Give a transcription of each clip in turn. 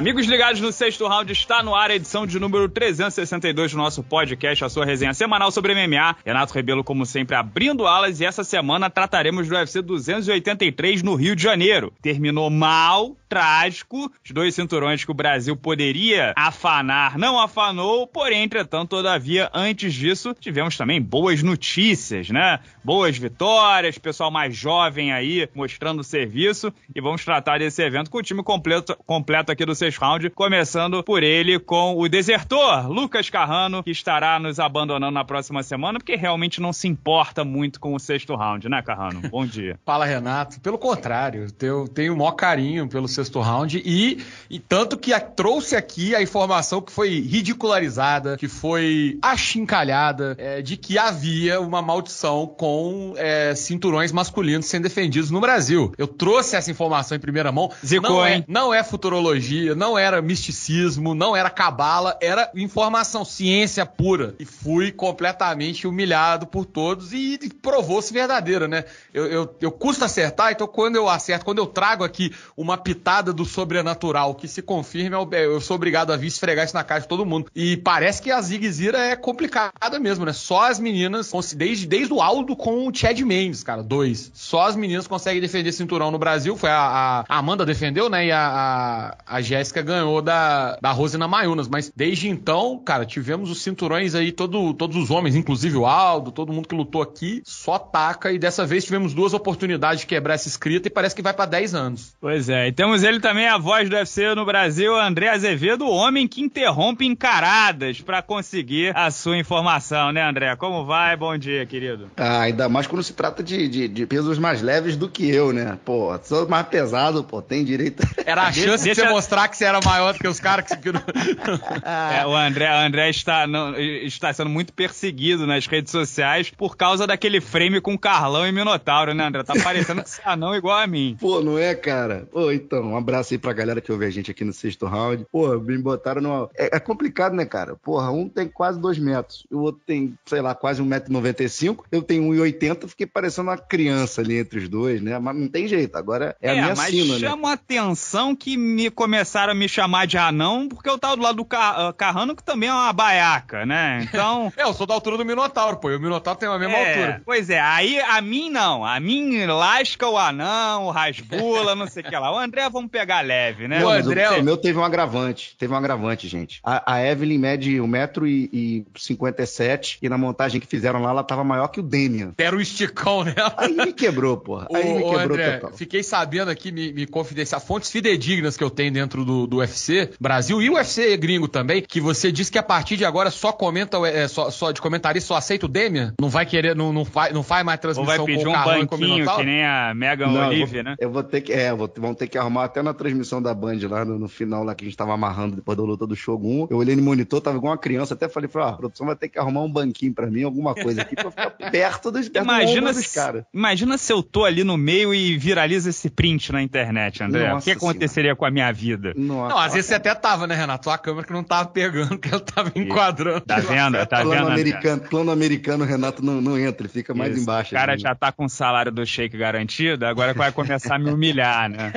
Amigos ligados no sexto round, está no ar a edição de número 362 do nosso podcast, a sua resenha semanal sobre MMA. Renato Rebelo, como sempre, abrindo alas e essa semana trataremos do UFC 283 no Rio de Janeiro. Terminou mal, trágico, os dois cinturões que o Brasil poderia afanar não afanou, porém, entretanto, todavia, antes disso, tivemos também boas notícias, né? Boas vitórias, pessoal mais jovem aí mostrando serviço e vamos tratar desse evento com o time completo, completo aqui do sexto round, começando por ele com o desertor, Lucas Carrano, que estará nos abandonando na próxima semana, porque realmente não se importa muito com o sexto round, né, Carrano? Bom dia. Fala, Renato. Pelo contrário, eu tenho o maior carinho pelo sexto round e, e tanto que a, trouxe aqui a informação que foi ridicularizada, que foi achincalhada, é, de que havia uma maldição com é, cinturões masculinos sendo defendidos no Brasil. Eu trouxe essa informação em primeira mão. Zicou, não, é, hein? não é futurologia, não era misticismo, não era cabala, era informação, ciência pura. E fui completamente humilhado por todos e provou-se verdadeiro, né? Eu, eu, eu custo acertar, então quando eu acerto, quando eu trago aqui uma pitada do sobrenatural que se confirma, eu, sou obrigado a vir esfregar isso na cara de todo mundo. E parece que a Zig Zira é complicada mesmo, né? Só as meninas, desde, desde o Aldo com o Chad Mendes, cara, dois. Só as meninas conseguem defender cinturão no Brasil. Foi a, a Amanda defendeu, né? E a, a, a Jéssica ganhou da, da Rosina Mayunas. Mas desde então, cara, tivemos os cinturões aí, todo, todos os homens, inclusive o Aldo, todo mundo que lutou aqui, só taca. E dessa vez tivemos duas oportunidades de quebrar essa escrita e parece que vai para 10 anos. Pois é, e temos ele também, a voz do UFC no Brasil, André Azevedo, o homem que interrompe encaradas para conseguir a sua informação, né, André? Como vai? Bom dia, querido. Ah, ainda mais quando se trata de, de, de pesos mais leves do que eu, né? Pô, sou mais pesado, pô, tem direito. Era a chance deixa... de você mostrar que você era maior do que os caras que. é, o André, o André está, não, está sendo muito perseguido nas redes sociais por causa daquele frame com Carlão e Minotauro, né, André? Tá parecendo que você é anão igual a mim. Pô, não é, cara? Pô, então, um abraço aí pra galera que ouve a gente aqui no sexto round. Pô, me botaram numa. É, é complicado, né, cara? Porra, um tem quase dois metros, o outro tem, sei lá, quase 1,95m. Eu tenho 1,80m, fiquei parecendo uma criança ali entre os dois, né? Mas não tem jeito, agora é, é a minha mas sina, né? chama a atenção que me começaram a me chamar de anão, porque eu tava do lado do Car Carrano, que também é uma baiaca, né? Então. é, eu sou da altura do Minotauro, pô. E o Minotauro tem a mesma é, altura. Pois é, aí a mim não. A mim lasca o anão, o rasbula, não sei o que lá. O André vamos pegar leve, né? Não, o André. O meu teve um agravante. Teve um agravante, gente. A, a Evelyn mede 1,57m e, e na montagem que fizeram lá, ela tava maior que o Demian. Era o esticão, né? Aí me quebrou, porra. Aí ô, me quebrou André, total. Fiquei sabendo aqui, me, me confidenciar fontes fidedignas que eu tenho dentro do, do UFC Brasil e o UFC gringo também, que você disse que a partir de agora só comenta, é, só, só de comentarista só aceita o Demian? Não vai querer, não, não, faz, não faz mais transmissão Ou vai pedir com o um banquinho, que nem a Megan Não, Olive, eu vou, né? Eu vou ter que, é, vou, vão ter que arrumar até na transmissão da Band lá no, no, final lá que a gente tava amarrando depois da luta do Shogun. Eu olhei no monitor, tava igual uma criança, até falei, falei, ah, a produção vai ter que arrumar um banquinho pra mim, alguma coisa aqui pra ficar perto dos, perto imagina dos caras. Imagina se eu tô ali no meio e viraliza esse print na internet, André. Nossa o que aconteceria senhora. com a minha vida? Nossa, não, às vezes você até tava, né, Renato? Só a câmera que não tava pegando, que ela tava enquadrando. Tá vendo? Tá plano vendo? Americano, plano americano, Renato não, não entra, ele fica mais Isso. embaixo. O cara ali. já tá com o salário do shake garantido, agora vai começar a me humilhar, né?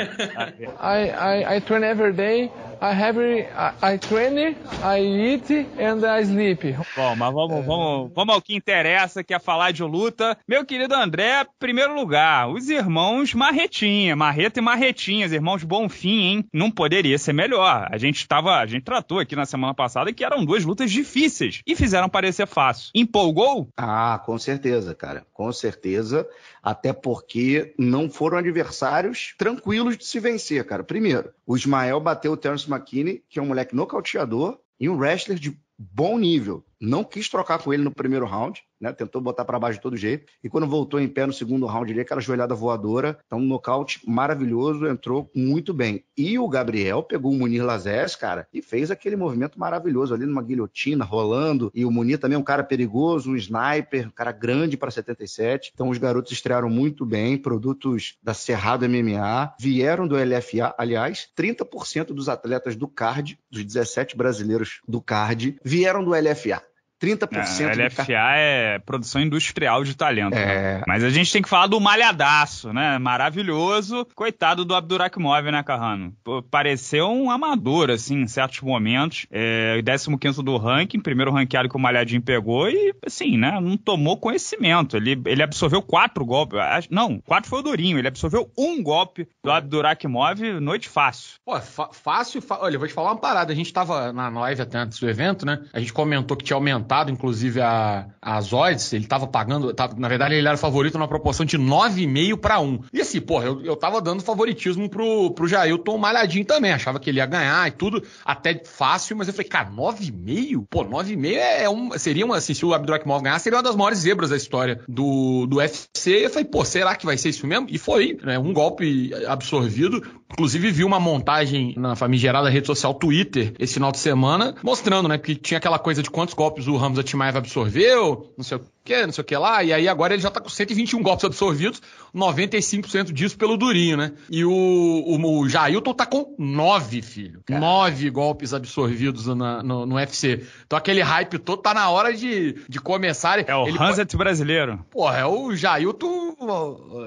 I, I, I train every day. I have I, I train, I eat and I sleep. Bom, mas vamos, vamos, vamos ao que interessa, que é falar de luta. Meu querido André, primeiro lugar, os irmãos Marretinha, Marreta e Marretinhas, irmãos Bonfim, hein? Não poderia ser melhor. A gente tava, a gente tratou aqui na semana passada que eram duas lutas difíceis e fizeram parecer fácil. Empolgou? Ah, com certeza, cara. Com certeza. Até porque não foram adversários tranquilos de se vencer, cara. Primeiro, o Ismael bateu o Terence McKinney, que é um moleque nocauteador e um wrestler de bom nível. Não quis trocar com ele no primeiro round, né? Tentou botar para baixo de todo jeito. E quando voltou em pé no segundo round ali, aquela joelhada voadora, então um nocaute maravilhoso, entrou muito bem. E o Gabriel pegou o Munir Lazés, cara, e fez aquele movimento maravilhoso ali numa guilhotina, rolando. E o Munir também é um cara perigoso, um sniper, um cara grande para 77. Então os garotos estrearam muito bem, produtos da Cerrado MMA, vieram do LFA. Aliás, 30% dos atletas do card, dos 17 brasileiros do card, vieram do LFA. 30% é, do LFA é produção industrial de talento. É. Né? Mas a gente tem que falar do malhadaço, né? Maravilhoso. Coitado do Abdurakhimov, né, Carrano? Pareceu um amador, assim, em certos momentos. É, 15 do ranking, primeiro ranqueado que o Malhadinho pegou e, assim, né? Não tomou conhecimento. Ele, ele absorveu quatro golpes. Não, quatro foi o Durinho. Ele absorveu um golpe do Abdurakhimov, noite fácil. Pô, fácil. Olha, eu vou te falar uma parada. A gente tava na live até antes do evento, né? A gente comentou que tinha aumentado, inclusive, a, as odds. Ele tava pagando. Tava, na verdade, ele era favorito numa proporção de 9,5 para 1. E assim, porra, eu, eu tava dando favoritismo pro, pro Jailton malhadinho também. Achava que ele ia ganhar e tudo, até fácil, mas eu falei, cara, 9,5? Pô, 9,5 é, é um. Seria uma. Assim, se o Abdurakhimov ganhar, seria uma das maiores zebras da história do, do UFC. Eu falei, pô, será que vai ser isso mesmo? E foi, né? Um golpe absorvido. Inclusive, vi uma montagem na famigerada rede social Twitter esse final de semana, mostrando, né? Que tinha aquela coisa de quantos golpes o Ramos Atimaev absorveu, não sei o que, não sei o que lá, e aí agora ele já tá com 121 golpes absorvidos, 95% disso pelo Durinho, né? E o, o, o Jailton tá com 9, filho. 9 golpes absorvidos na, no, no UFC. Então aquele hype todo tá na hora de, de começar. É o Hanset pode... brasileiro. Porra, é o Jailton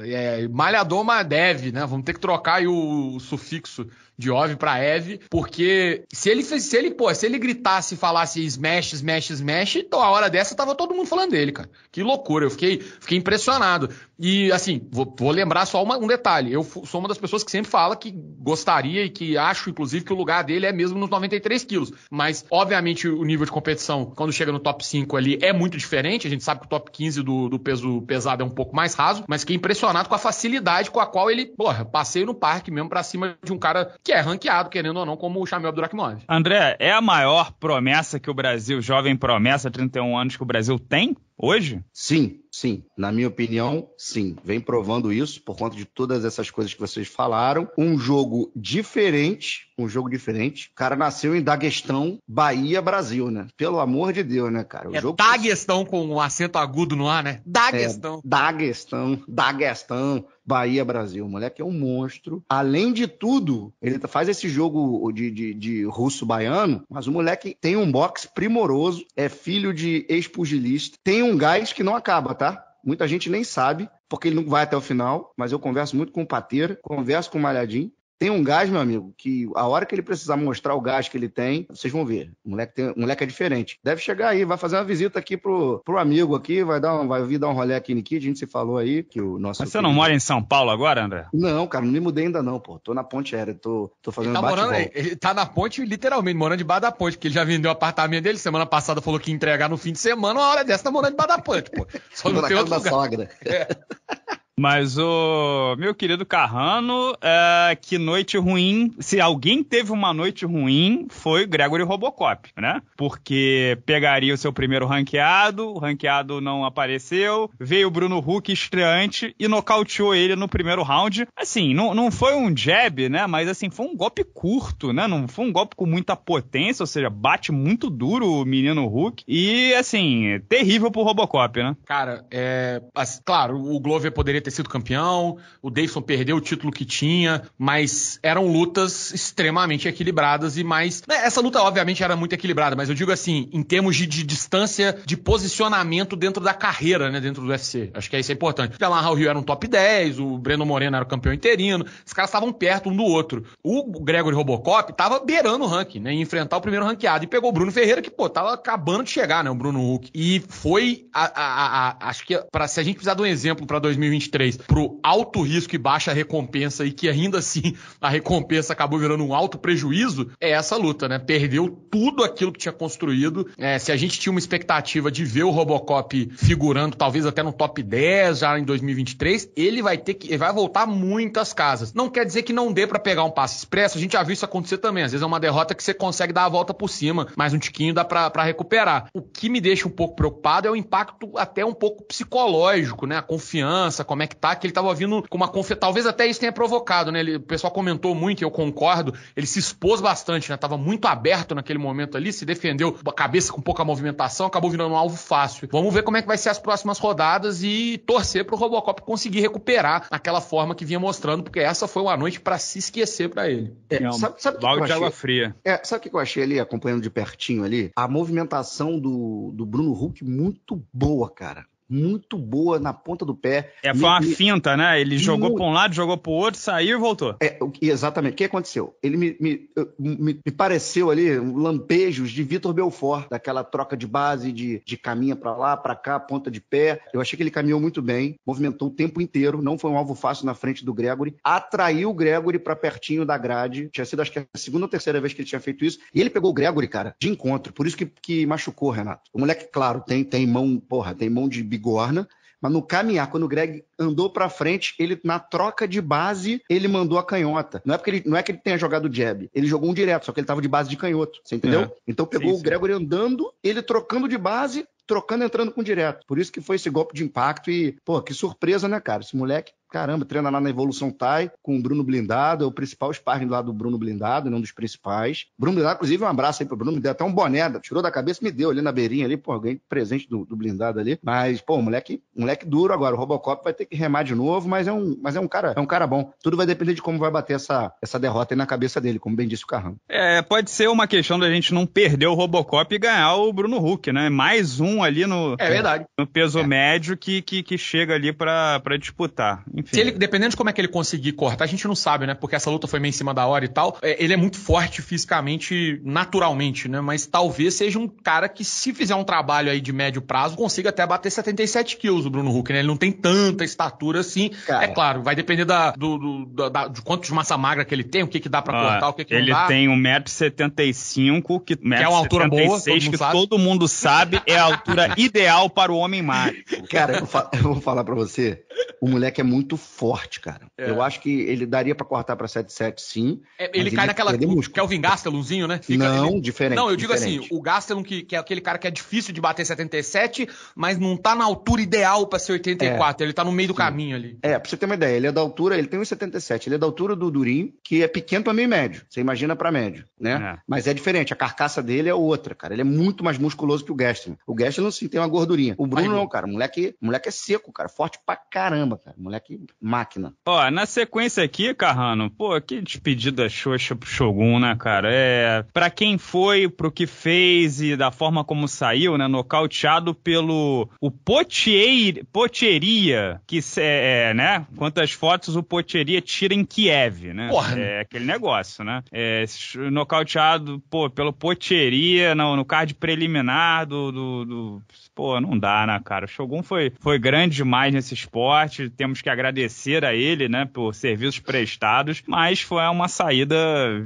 é, malhador, mas deve, né? Vamos ter que trocar aí o, o sufixo de Ove para Eve, porque se ele se ele, pô, se ele gritasse e falasse smash, smash, smash, então a hora dessa tava todo mundo falando dele, cara. Que loucura, eu fiquei, fiquei impressionado. E assim, vou, vou lembrar só uma, um detalhe. Eu sou uma das pessoas que sempre fala que gostaria e que acho, inclusive, que o lugar dele é mesmo nos 93 quilos. Mas, obviamente, o nível de competição, quando chega no top 5 ali, é muito diferente. A gente sabe que o top 15 do, do peso pesado é um pouco mais raso, mas fiquei impressionado com a facilidade com a qual ele, porra, passeio no parque mesmo pra cima de um cara que é ranqueado, querendo ou não, como o Chamel Abdurakhimov. André, é a maior promessa que o Brasil, jovem promessa, 31 anos que o Brasil tem? Hoje? Sim, sim. Na minha opinião, sim. Vem provando isso por conta de todas essas coisas que vocês falaram. Um jogo diferente, um jogo diferente. O cara nasceu em Daguestão, Bahia, Brasil, né? Pelo amor de Deus, né, cara? O é jogo... Daguestão com um acento agudo no ar, né? Daguestão. É, Daguestão, Daguestão. Bahia Brasil. O moleque é um monstro. Além de tudo, ele faz esse jogo de, de, de russo-baiano, mas o moleque tem um boxe primoroso, é filho de ex-pugilista, tem um gás que não acaba, tá? Muita gente nem sabe, porque ele não vai até o final, mas eu converso muito com o Pateira, converso com o Malhadinho, tem um gás, meu amigo, que a hora que ele precisar mostrar o gás que ele tem, vocês vão ver. O moleque, tem, o moleque é diferente. Deve chegar aí, vai fazer uma visita aqui pro, pro amigo aqui, vai, dar um, vai vir dar um rolê aqui no Kid. A gente se falou aí que o nosso. Mas você não mora em São Paulo agora, André? Não, cara, não me mudei ainda não, pô. Tô na ponte aérea, tô, tô fazendo ele tá morando, Ele tá na ponte, literalmente, morando debaixo da ponte, porque ele já vendeu o apartamento dele. Semana passada falou que ia entregar no fim de semana, uma hora dessa tá morando debaixo da ponte, pô. Só não tem outro lugar. sogra. É. Mas o meu querido Carrano, é, que noite ruim. Se alguém teve uma noite ruim, foi Gregory Robocop, né? Porque pegaria o seu primeiro ranqueado, o ranqueado não apareceu, veio o Bruno Huck estreante e nocauteou ele no primeiro round. Assim, não, não foi um jab, né? Mas assim, foi um golpe curto, né? Não foi um golpe com muita potência, ou seja, bate muito duro o menino Huck. E assim, terrível pro Robocop, né? Cara, é. Claro, o Glover poderia ter sido campeão, o Davidson perdeu o título que tinha, mas eram lutas extremamente equilibradas e mais. Né, essa luta, obviamente, era muito equilibrada, mas eu digo assim, em termos de, de distância de posicionamento dentro da carreira, né, dentro do UFC. Acho que isso é importante. O Jamal Rio era um top 10, o Breno Moreno era o campeão interino, os caras estavam perto um do outro. O Gregory Robocop tava beirando o ranking, né, em enfrentar o primeiro ranqueado e pegou o Bruno Ferreira, que, pô, tava acabando de chegar, né, o Bruno Huck. E foi, a, a, a, acho que, para se a gente precisar de um exemplo para 2023, pro alto risco e baixa recompensa e que ainda assim a recompensa acabou virando um alto prejuízo, é essa luta, né? Perdeu tudo aquilo que tinha construído. É, se a gente tinha uma expectativa de ver o Robocop figurando talvez até no top 10 já em 2023, ele vai ter que ele vai voltar muitas casas. Não quer dizer que não dê para pegar um passe expresso, a gente já viu isso acontecer também. Às vezes é uma derrota que você consegue dar a volta por cima, mas um tiquinho dá para recuperar. O que me deixa um pouco preocupado é o impacto até um pouco psicológico, né? A confiança, como é é que tá, que ele tava vindo com uma confiança. Talvez até isso tenha provocado, né? Ele, o pessoal comentou muito, e eu concordo. Ele se expôs bastante, né? Tava muito aberto naquele momento ali, se defendeu a cabeça com pouca movimentação, acabou virando um alvo fácil. Vamos ver como é que vai ser as próximas rodadas e torcer pro Robocop conseguir recuperar aquela forma que vinha mostrando, porque essa foi uma noite para se esquecer para ele. É, Não, sabe, sabe que de água fria. É, sabe o que eu achei ali, acompanhando de pertinho ali? A movimentação do, do Bruno Huck muito boa, cara muito boa na ponta do pé. É, foi uma me, finta, né? Ele jogou para um lado, jogou para o outro, saiu e voltou. É, exatamente. O que aconteceu? Ele me, me, me, me pareceu ali lampejos de Vitor Belfort, daquela troca de base, de, de caminha para lá, para cá, ponta de pé. Eu achei que ele caminhou muito bem, movimentou o tempo inteiro, não foi um alvo fácil na frente do Gregory, atraiu o Gregory para pertinho da grade. Tinha sido, acho que, a segunda ou terceira vez que ele tinha feito isso. E ele pegou o Gregory, cara, de encontro. Por isso que, que machucou, Renato. O moleque, claro, tem, tem mão, porra, tem mão de bigorna, mas no caminhar, quando o Greg andou para frente, ele na troca de base, ele mandou a canhota. Não é porque ele, não é que ele tenha jogado jab, ele jogou um direto, só que ele tava de base de canhoto, você entendeu? É. Então pegou sim, o Gregory andando, ele trocando de base, trocando entrando com direto. Por isso que foi esse golpe de impacto e, pô, que surpresa, né, cara? Esse moleque caramba, treina lá na Evolução TAI com o Bruno Blindado, é o principal sparring lá do Bruno Blindado, né, um dos principais. Bruno Blindado, inclusive, um abraço aí pro Bruno, me deu até um boné, tirou da cabeça me deu ali na beirinha ali, pô, ganhei presente do, do Blindado ali. Mas, pô, moleque, moleque duro agora, o Robocop vai ter que remar de novo, mas é um, mas é um cara, é um cara bom. Tudo vai depender de como vai bater essa, essa derrota aí na cabeça dele, como bem disse o Carrão. É, pode ser uma questão da gente não perder o Robocop e ganhar o Bruno Huck, né? Mais um ali no, é verdade. no peso é. médio que, que, que chega ali para disputar. Enfim. Se ele, dependendo de como é que ele conseguir cortar, a gente não sabe, né? Porque essa luta foi meio em cima da hora e tal. É, ele é muito forte fisicamente, naturalmente, né? Mas talvez seja um cara que, se fizer um trabalho aí de médio prazo, consiga até bater 77 quilos, o Bruno Huck, né? Ele não tem tanta estatura assim. Cara. É claro, vai depender da, do, do, da, de quanto de massa magra que ele tem, o que, que dá para ah, cortar, o que, que ele não dá. Tem 1,75m, que, que é uma altura boa, todo que sabe. todo mundo sabe é a altura ideal para o homem magro. Cara, eu vou, eu vou falar para você, o moleque é muito forte, cara. É. Eu acho que ele daria para cortar para 7-7, sim. É, ele cai ele naquela. Kelvin Gastelumzinho, né? Fica, não, ele... diferente. Não, eu digo diferente. assim: o Gastelum, que, que, é aquele cara que é difícil de bater 77, mas não tá na altura ideal para ser 84. É. Ele tá no meio do sim. caminho ali. É, pra você ter uma ideia, ele é da altura, ele tem 1,77. Ele é da altura do Durinho, que é pequeno para meio médio. Você imagina para médio, né? É. Mas é diferente, a carcaça dele é outra, cara. Ele é muito mais musculoso que o Gastelum. O Gastelum, sim, tem uma gordurinha. O Bruno não, cara. O moleque, o moleque é seco, cara. Forte pra caramba, cara. O moleque máquina. Ó, na sequência aqui, Carrano, pô, que despedida xoxa pro Shogun, né, cara? É, pra quem foi, pro que fez e da forma como saiu, né, nocauteado pelo o Potier, Potieria, que é, é, né, quantas fotos o Potieria tira em Kiev, né? Porra. É aquele negócio, né? É, nocauteado, pô, pelo Potieria no, no card preliminar do, do, do pô, não dá, né, cara? O Shogun foi, foi grande demais nesse esporte, temos que agradecer a ele, né, por serviços prestados, mas foi uma saída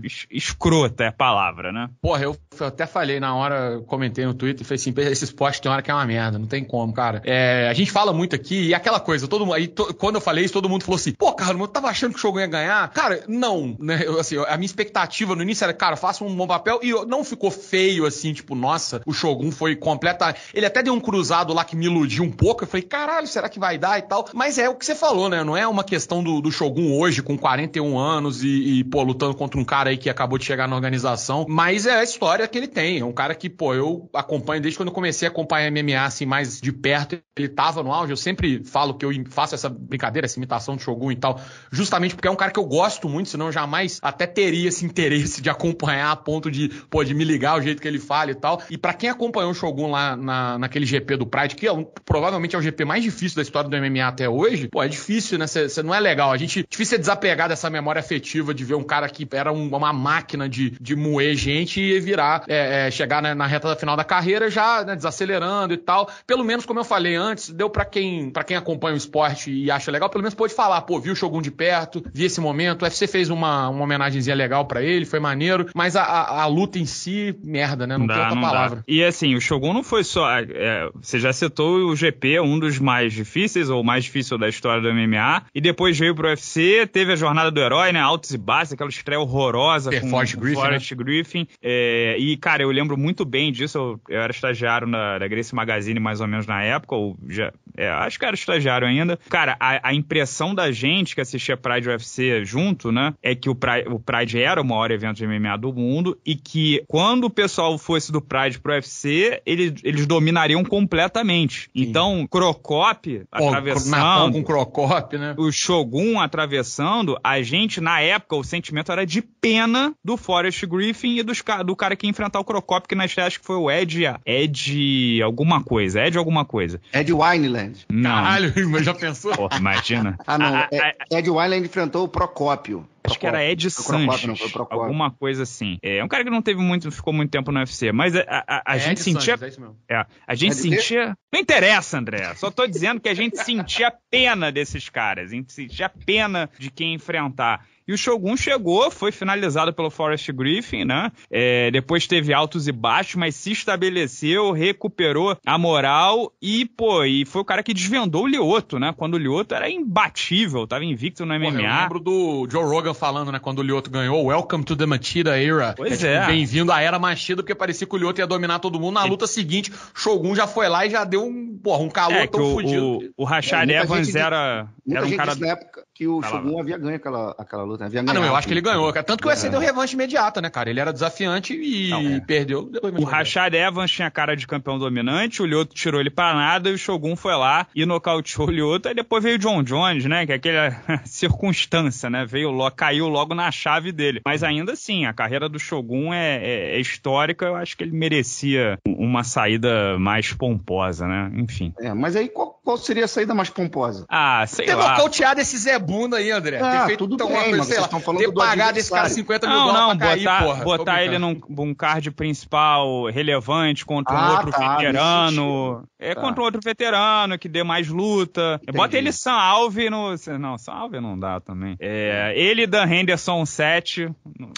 es escrota, é a palavra, né? Porra, eu, até falei na hora, comentei no Twitter, falei assim, esse esporte tem hora que é uma merda, não tem como, cara. É, a gente fala muito aqui, e aquela coisa, todo mundo, aí, to, quando eu falei isso, todo mundo falou assim, pô, cara, eu tava achando que o Shogun ia ganhar. Cara, não, né, eu, assim, a minha expectativa no início era, cara, faça um bom papel, e não ficou feio, assim, tipo, nossa, o Shogun foi completa, ele até deu um cruzado lá que me iludiu um pouco. Eu falei, caralho, será que vai dar e tal? Mas é o que você falou, né? Não é uma questão do, do Shogun hoje, com 41 anos e, e, pô, lutando contra um cara aí que acabou de chegar na organização. Mas é a história que ele tem. É um cara que, pô, eu acompanho desde quando eu comecei a acompanhar MMA assim mais de perto. Ele tava no auge. Eu sempre falo que eu faço essa brincadeira, essa imitação de Shogun e tal, justamente porque é um cara que eu gosto muito, senão eu jamais até teria esse interesse de acompanhar a ponto de, pô, de me ligar o jeito que ele fala e tal. E para quem acompanhou o Shogun lá na, naquele GP do Pride, que é provavelmente é o GP mais difícil da história do MMA até hoje, pô, é difícil, né? Você não é legal. A gente. Difícil é desapegar dessa memória afetiva de ver um cara que era um, uma máquina de, de moer gente e virar, é, é, chegar né, na reta final da carreira já né, desacelerando e tal. Pelo menos, como eu falei antes, deu para quem para quem acompanha o esporte e acha legal, pelo menos pode falar, pô, viu o Shogun de perto, vi esse momento, o UFC fez uma, uma homenagenzinha legal para ele, foi maneiro, mas a, a, a, luta em si, merda, né? Não, não tem outra palavra. Dá. E assim, o Shogun não foi só. É, você já citou o GP, um dos mais difíceis, ou mais difícil da história do MMA. E depois veio pro UFC, teve a jornada do herói, né? Altos e baixos, aquela estreia horrorosa É, com Forrest Griffin, Forrest Griffin. É, e, cara, eu lembro muito bem disso. Eu, eu era estagiário na, da Grace Magazine mais ou menos na época, ou já. é, acho que era estagiário ainda. Cara, a, a impressão da gente que assistia Pride UFC junto, né? É que o Pride, o Pride era o maior evento de MMA do mundo e que quando o pessoal fosse do Pride pro UFC, eles, eles dominariam completamente. Então, Crocop atravessando Napão com Crocop, né? o Shogun atravessando, a gente, na época, o sentimento era de pena do Forrest Griffin e dos, do cara que ia enfrentar o Crocop, que na estreia acho que foi o Ed. Ed alguma coisa. Ed alguma coisa. Ed Wineland. Não. Caralho, mas já pensou? Porra, imagina. Ah, não. A- a- é- Ed Wineland enfrentou o Procópio. Acho que era Ed Sanches. Alguma coisa assim. É um cara que não teve muito, ficou muito tempo no UFC, mas a, a- a- É gente Ed sentia. Sanches, é isso mesmo. É, a gente dizer? sentia. Não interessa, André. Só tô dizendo que a gente sentia pena desses caras. A gente sentia pena de quem enfrentar. E o Shogun chegou, foi finalizado pelo Forrest Griffin, né? É, depois teve altos e baixos, mas se estabeleceu, recuperou a moral e, pô, e foi o cara que desvendou o Lioto, né? Quando o Lioto era imbatível, tava invicto no Porra, eu MMA. lembro do Joe Rogan falando, né, quando o Lioto ganhou, Welcome to the Machida Era. Pois tipo, é. Bem-vindo à Era Machida, porque parecia que o Lioto ia dominar todo mundo. Na luta seguinte, Shogun já foi lá e já deu um, porra, um calor É, que tão o, fudido. o, o Rashad É, Evans gente- era, era um cara. na época que o Shogun havia ganho aquela, aquela luta. Havia Ah, não, eu acho que ele ganhou, cara. Tanto que o UFC É. deu revanche imediata, né, cara? Ele era desafiante e Não, é. perdeu. O Rashad Evans tinha cara de campeão dominante, o Lyoto tirou ele pra nada e o Shogun foi lá e nocauteou o Lyoto. Aí depois veio o John Jones, né? Que é aquela circunstância, né? Veio logo, caiu logo na chave dele. Mas ainda assim, a carreira do Shogun é, é- é histórica. Eu acho que ele merecia uma saída mais pomposa, né? Enfim. É, mas aí qual, qual seria a saída mais pomposa? Ah, sei Ter lá. nocauteado esse Zé Bunda aí, André. Ah, ter feito tudo então, bem, mas sei lá, estão falando ter do pagado esse cara adversário. 50 mil Não, dólares não, pra cair, botar, porra. Tô botar ele num, num card principal relevante contra um Ah, outro tá, veterano. É Tá. contra um outro veterano que dê mais luta. Entendi. Bota ele Sam Alve no. Não, Sam Alve não dá também. É, ele e Dan Henderson 7.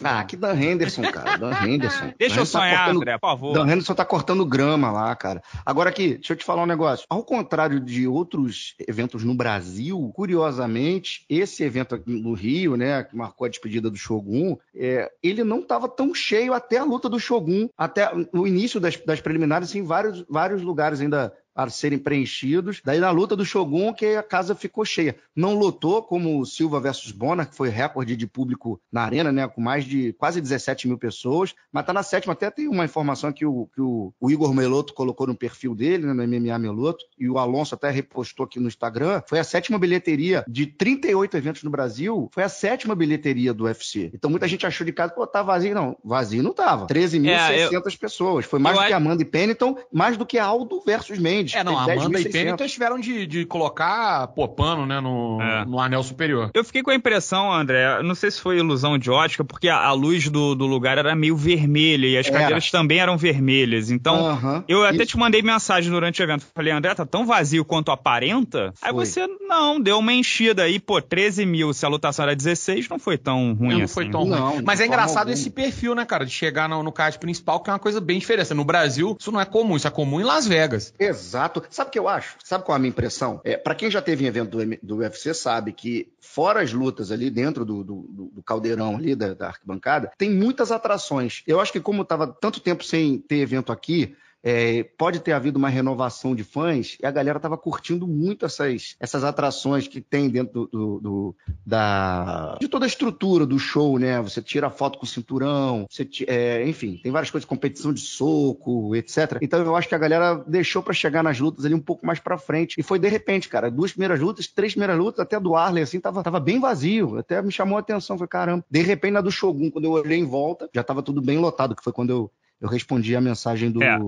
Ah, que Dan Henderson, cara. Dan Henderson. Deixa Dan eu tá sonhar, cortando- André, por favor. Dan Henderson tá cortando grama lá, cara. Agora aqui, deixa eu te falar um negócio. Ao contrário de outros eventos no Brasil, curiosamente, esse evento aqui no Rio, né, que marcou a despedida do Shogun, é, ele não estava tão cheio até a luta do Shogun, até o início das, das preliminares, assim, vários, vários lugares ainda a serem preenchidos. Daí na luta do Shogun que a casa ficou cheia. Não lotou como o Silva versus Bonner, que foi recorde de público na arena, né? Com mais de quase 17 mil pessoas. Mas tá na sétima. Até tem uma informação que o, que o, o Igor Meloto colocou no perfil dele, né, no MMA Meloto, e o Alonso até repostou aqui no Instagram. Foi a sétima bilheteria de 38 eventos no Brasil. Foi a sétima bilheteria do UFC. Então muita gente achou de casa, pô, tá vazio. Não, vazio não tava. 13.600 pessoas. Foi mais É, eu do que Amanda e Pennington, mais do que Aldo versus Mendes. É, não, Fez Amanda e 10.600. Pennington tiveram de, de colocar pô, pano, né, no, É. no anel superior. Eu fiquei com a impressão, André, não sei se foi ilusão de ótica, porque a, a luz do, do lugar era meio vermelha e as Era. cadeiras também eram vermelhas. Então, Aham. Eu até Isso. te mandei mensagem durante o evento. Falei, André, tá tão vazio quanto aparenta? Aí Foi. você, não, deu uma enchida aí, pô, 13 mil, se a lotação era 16, não foi tão ruim não assim. foi tão Não, ruim. Mas é engraçado alguma. esse perfil, né, cara? De chegar no, no card principal, que é uma coisa bem diferente. No Brasil, isso não é comum. Isso é comum em Las Vegas. Exato. Sabe o que eu acho? Sabe qual é a minha impressão? É, para quem já teve em evento do, do UFC, sabe que fora as lutas ali dentro do, do- do- do caldeirão ali da, da arquibancada, tem muitas atrações. Eu acho que como estava tanto tempo sem ter evento aqui, é, pode ter havido uma renovação de fãs e a galera estava curtindo muito essas, essas atrações que tem dentro do, do- do- da de toda a estrutura do show, né? Você tira foto com cinturão, você é, enfim, tem várias coisas, competição de soco, etc. Então eu acho que a galera deixou para chegar nas lutas ali um pouco mais para frente e foi de repente, cara, duas primeiras lutas, três primeiras lutas, até do Arley assim tava, tava bem vazio, até me chamou a atenção, foi caramba. De repente na do Shogun, quando eu olhei em volta, já tava tudo bem lotado, que foi quando eu eu respondi a mensagem do É.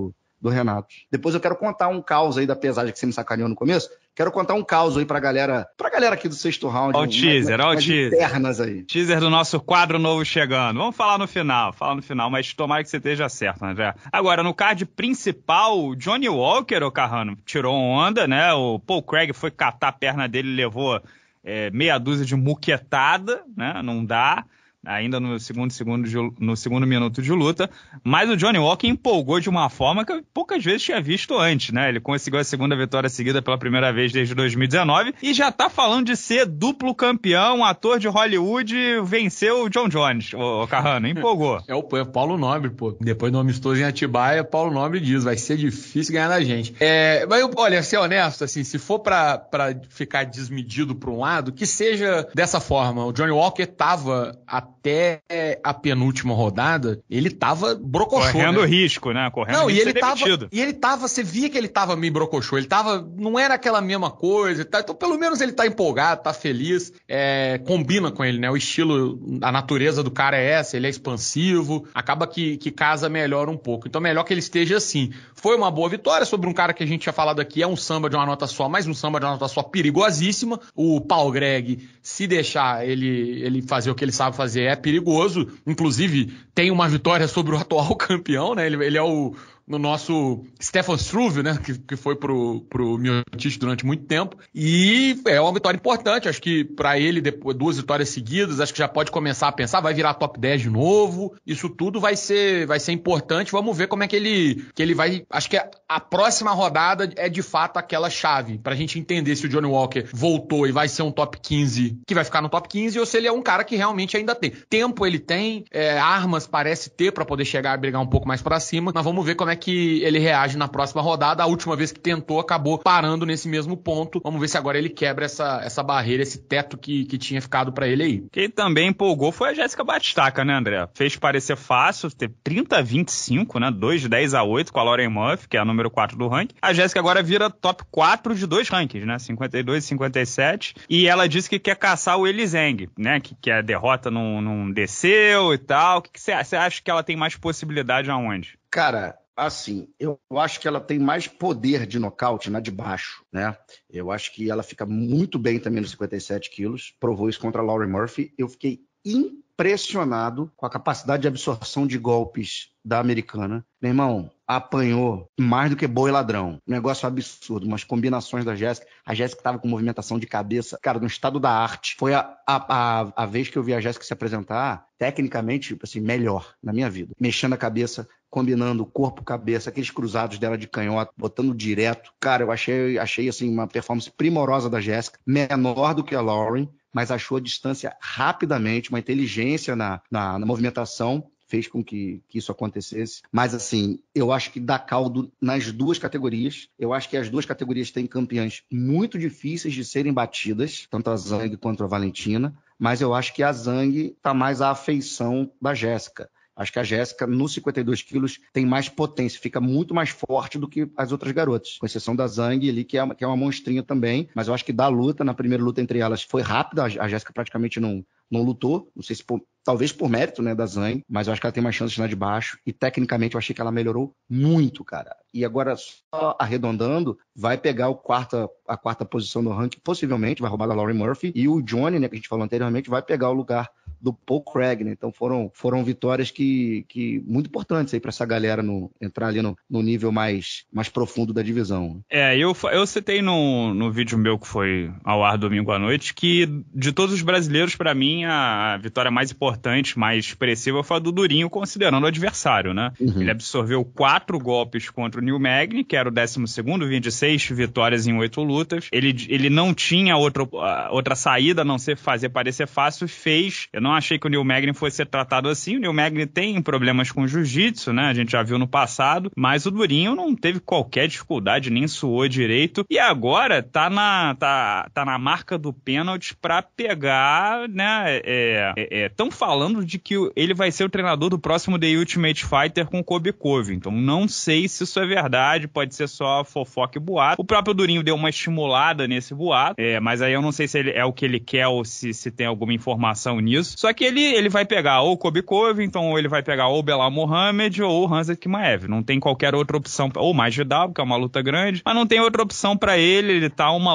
do Renato. Depois eu quero contar um caos aí da pesagem que você me sacaneou no começo. Quero contar um caos aí pra galera, pra galera aqui do sexto round. Ó o umas- teaser, ó o umas teaser. aí. Teaser do nosso quadro novo chegando. Vamos falar no final, falar no final, mas tomara que você esteja certo, André. Agora, no card principal, Johnny Walker, o Carrano, tirou onda, né? O Paul Craig foi catar a perna dele e levou é, meia dúzia de muquetada, né? Não dá. Ainda no segundo, segundo no segundo minuto de luta, mas o Johnny Walker empolgou de uma forma que eu poucas vezes tinha visto antes, né? Ele conseguiu a segunda vitória seguida pela primeira vez desde 2019 e já tá falando de ser duplo campeão, ator de Hollywood, venceu o John Jones, o Carrano, empolgou. É o, Paulo Nobre, pô. Depois do amistoso em Atibaia, Paulo Nobre diz, vai ser difícil ganhar da gente. É, mas, olha, ser honesto, assim, se for pra ficar desmedido pra um lado, que seja dessa forma. O Johnny Walker tava até a penúltima rodada, ele tava brocochô. Correndo né? risco, né? Correndo não, risco e ele tava, demitido. e ele tava, você via que ele tava meio brocochô, ele tava, não era aquela mesma coisa, tá? então pelo menos ele tá empolgado, tá feliz, é, combina com ele, né? O estilo, a natureza do cara é essa, ele é expansivo, acaba que, que casa melhor um pouco. Então melhor que ele esteja assim. Foi uma boa vitória sobre um cara que a gente tinha falado aqui, é um samba de uma nota só, mais um samba de uma nota só perigosíssima. O Paul Greg, se deixar ele, ele fazer o que ele sabe fazer, é perigoso. Inclusive, tem uma vitória sobre o atual campeão, né? Ele, ele é o no nosso Stefan Struve, né, que, que foi pro, pro Miotic durante muito tempo. E é uma vitória importante, acho que para ele, depois, duas vitórias seguidas, acho que já pode começar a pensar, vai virar top 10 de novo. Isso tudo vai ser, vai ser importante. Vamos ver como é que ele, que ele vai. Acho que a, próxima rodada é de fato aquela chave, pra gente entender se o Johnny Walker voltou e vai ser um top 15, que vai ficar no top 15, ou se ele é um cara que realmente ainda tem. Tempo ele tem, é, armas parece ter para poder chegar e brigar um pouco mais para cima, mas vamos ver como é que ele reage na próxima rodada. A última vez que tentou acabou parando nesse mesmo ponto. Vamos ver se agora ele quebra essa, essa barreira, esse teto que, que tinha ficado para ele aí. Quem também empolgou foi a Jéssica Batistaca, né, André? Fez parecer fácil, teve 30 a 25, né? 2 de 10 a 8 com a Lauren Murphy, que é a número 4 do ranking. A Jéssica agora vira top 4 de dois rankings, né? 52 e 57. E ela disse que quer caçar o Elizeng, né? Que, que a derrota não, não desceu e tal. O que você acha que ela tem mais possibilidade aonde? Cara, assim, eu acho que ela tem mais poder de nocaute na de baixo, né? Eu acho que ela fica muito bem também nos 57 quilos. Provou isso contra a Lauren Murphy. Eu fiquei impressionado com a capacidade de absorção de golpes da americana. Meu irmão, apanhou mais do que boi ladrão. Negócio absurdo, umas combinações da Jéssica. A Jéssica estava com movimentação de cabeça, cara, no estado da arte. Foi a, a, a, a vez que eu vi a Jéssica se apresentar, tecnicamente, assim, melhor na minha vida. Mexendo a cabeça, combinando corpo-cabeça, aqueles cruzados dela de canhota, botando direto. Cara, eu achei, achei assim, uma performance primorosa da Jéssica, menor do que a Lauren, mas achou a distância rapidamente, uma inteligência na, na, na movimentação fez com que, que, isso acontecesse. Mas, assim, eu acho que dá caldo nas duas categorias. Eu acho que as duas categorias têm campeãs muito difíceis de serem batidas, tanto a Zang quanto a Valentina. Mas eu acho que a Zang está mais à afeição da Jéssica. Acho que a Jéssica, nos 52 quilos, tem mais potência, fica muito mais forte do que as outras garotas, com exceção da Zang ali, que é, uma, que é uma monstrinha também. Mas eu acho que da luta, na primeira luta entre elas, foi rápida. A Jéssica praticamente não, não lutou. Não sei se por, talvez por mérito, né, da Zang, mas eu acho que ela tem mais chances na de baixo. E tecnicamente eu achei que ela melhorou muito, cara. E agora, só arredondando, vai pegar o quarta, a quarta posição no ranking, possivelmente, vai roubar da Lauren Murphy. E o Johnny, né, que a gente falou anteriormente, vai pegar o lugar do Paul Craig, né? Então foram, foram vitórias que, que muito importantes aí para essa galera no, entrar ali no, no, nível mais, mais profundo da divisão. É, eu, eu citei no, no vídeo meu que foi ao ar domingo à noite que de todos os brasileiros, para mim, a, a, vitória mais importante, mais expressiva foi a do Durinho, considerando o adversário, né? Uhum. Ele absorveu quatro golpes contra o Neil Magny, que era o 12 segundo, 26 vitórias em oito lutas. Ele, ele não tinha outra, outra saída a não ser fazer parecer fácil, fez. Eu não achei que o Neil Magny fosse ser tratado assim. O Neil Magny tem problemas com jiu-jitsu, né? A gente já viu no passado, mas o Durinho não teve qualquer dificuldade, nem suou direito. E agora tá na, tá, tá na marca do pênalti para pegar, né? Estão é, é, falando de que ele vai ser o treinador do próximo The Ultimate Fighter com Kobe Cove. Então não sei se isso é verdade, pode ser só fofoca e boato. O próprio Durinho deu uma estimulada nesse boato, é, mas aí eu não sei se ele, é o que ele quer ou se, se tem alguma informação nisso. Só que ele, ele vai pegar ou Kobe Covington, ou ele vai pegar ou Belal Mohamed, ou Hansa Kimaev. Não tem qualquer outra opção, ou mais Vidal, que é uma luta grande, mas não tem outra opção para ele. Ele tá uma,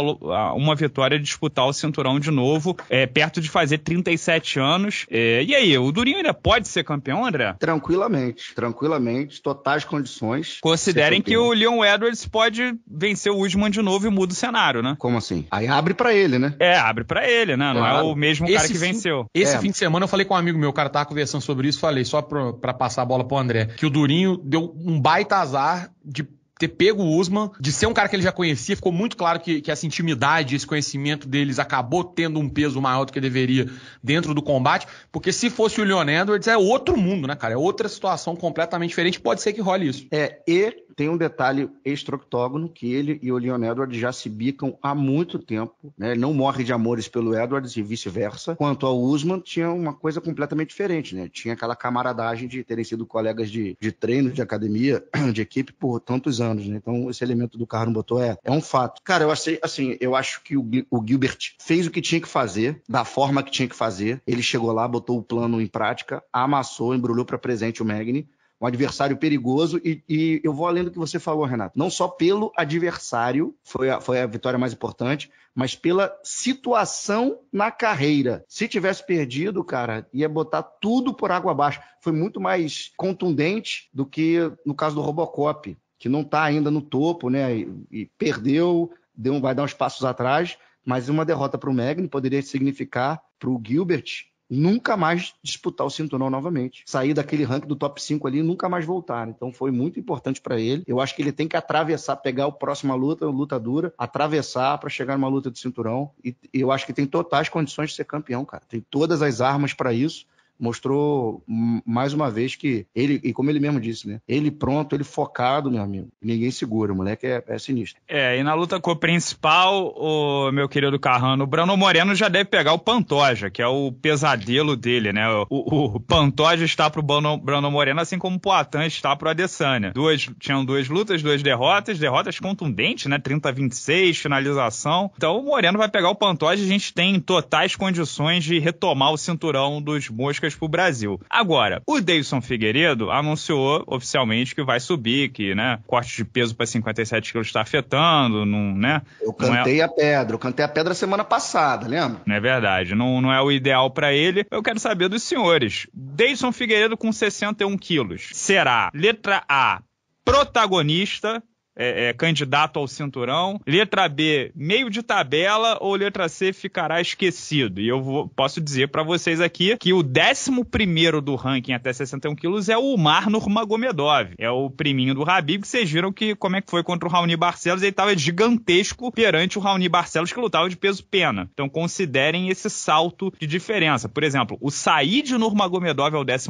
uma vitória de disputar o cinturão de novo, é, perto de fazer 37 anos. É, e aí, o Durinho ainda pode ser campeão, André? Tranquilamente, tranquilamente, totais condições. Considerem que o Leon Edwards pode vencer o Usman de novo e muda o cenário, né? Como assim? Aí abre para ele, né? É, abre para ele, né? Não é o mesmo cara que venceu. Esse é, fim de semana eu falei com um amigo meu, o cara tava conversando sobre isso, falei, só pra, pra passar a bola pro André, que o Durinho deu um baita azar de ter pego o Usman, de ser um cara que ele já conhecia, ficou muito claro que, que essa intimidade, esse conhecimento deles acabou tendo um peso maior do que deveria dentro do combate, porque se fosse o Leon Edwards é outro mundo, né, cara? É outra situação completamente diferente, pode ser que role isso. É, e tem um detalhe extra-octógono que ele e o Leon Edwards já se bicam há muito tempo. Né? Ele não morre de amores pelo Edwards e vice-versa. Quanto ao Usman, tinha uma coisa completamente diferente. Né? Tinha aquela camaradagem de terem sido colegas de, de treino, de academia, de equipe por tantos anos. Né? Então, esse elemento do carro no botou é, é um fato. Cara, eu achei, assim, eu acho que o, o Gilbert fez o que tinha que fazer, da forma que tinha que fazer. Ele chegou lá, botou o plano em prática, amassou, embrulhou para presente o Magni um adversário perigoso. E, e, eu vou além do que você falou, Renato. Não só pelo adversário, foi a, foi a vitória mais importante, mas pela situação na carreira. Se tivesse perdido, cara, ia botar tudo por água abaixo. Foi muito mais contundente do que no caso do Robocop, que não está ainda no topo, né? E, e perdeu, deu, vai dar uns passos atrás. Mas uma derrota para o Magni poderia significar para o Gilbert nunca mais disputar o cinturão novamente. Sair daquele ranking do top 5 ali e nunca mais voltar. Então foi muito importante para ele. Eu acho que ele tem que atravessar, pegar a próxima luta, luta dura, atravessar para chegar numa luta de cinturão. E eu acho que tem totais condições de ser campeão, cara. Tem todas as armas para isso mostrou mais uma vez que ele, e como ele mesmo disse, né? Ele pronto, ele focado, meu amigo. Ninguém segura, o moleque é, é sinistro. É, e na luta com o principal, o meu querido Carrano, o Brano Moreno já deve pegar o Pantoja, que é o pesadelo dele, né? O, o Pantoja está pro Brano, Brano Moreno, assim como o Poitin está pro Adesanya. Duas, tinham duas lutas, duas derrotas, derrotas contundentes, né? 30 a 26, finalização. Então o Moreno vai pegar o Pantoja e a gente tem totais condições de retomar o cinturão dos moscas para o Brasil. Agora, o Davidson Figueiredo anunciou oficialmente que vai subir, que, né, corte de peso para 57 quilos está afetando, não, né? Eu cantei é... a pedra, eu cantei a pedra semana passada, lembra? Não é verdade, não, não é o ideal para ele. Eu quero saber dos senhores. Davidson Figueiredo com 61 quilos. Será, letra A, protagonista é, é, candidato ao cinturão. Letra B, meio de tabela ou letra C ficará esquecido? E eu vou, posso dizer para vocês aqui que o 11 do ranking até 61 quilos é o Umar Nurmagomedov. É o priminho do Habib, que vocês viram que como é que foi contra o Raoni Barcelos, ele estava gigantesco perante o Raoni Barcelos, que lutava de peso pena. Então considerem esse salto de diferença. Por exemplo, o Said Nurmagomedov é o 14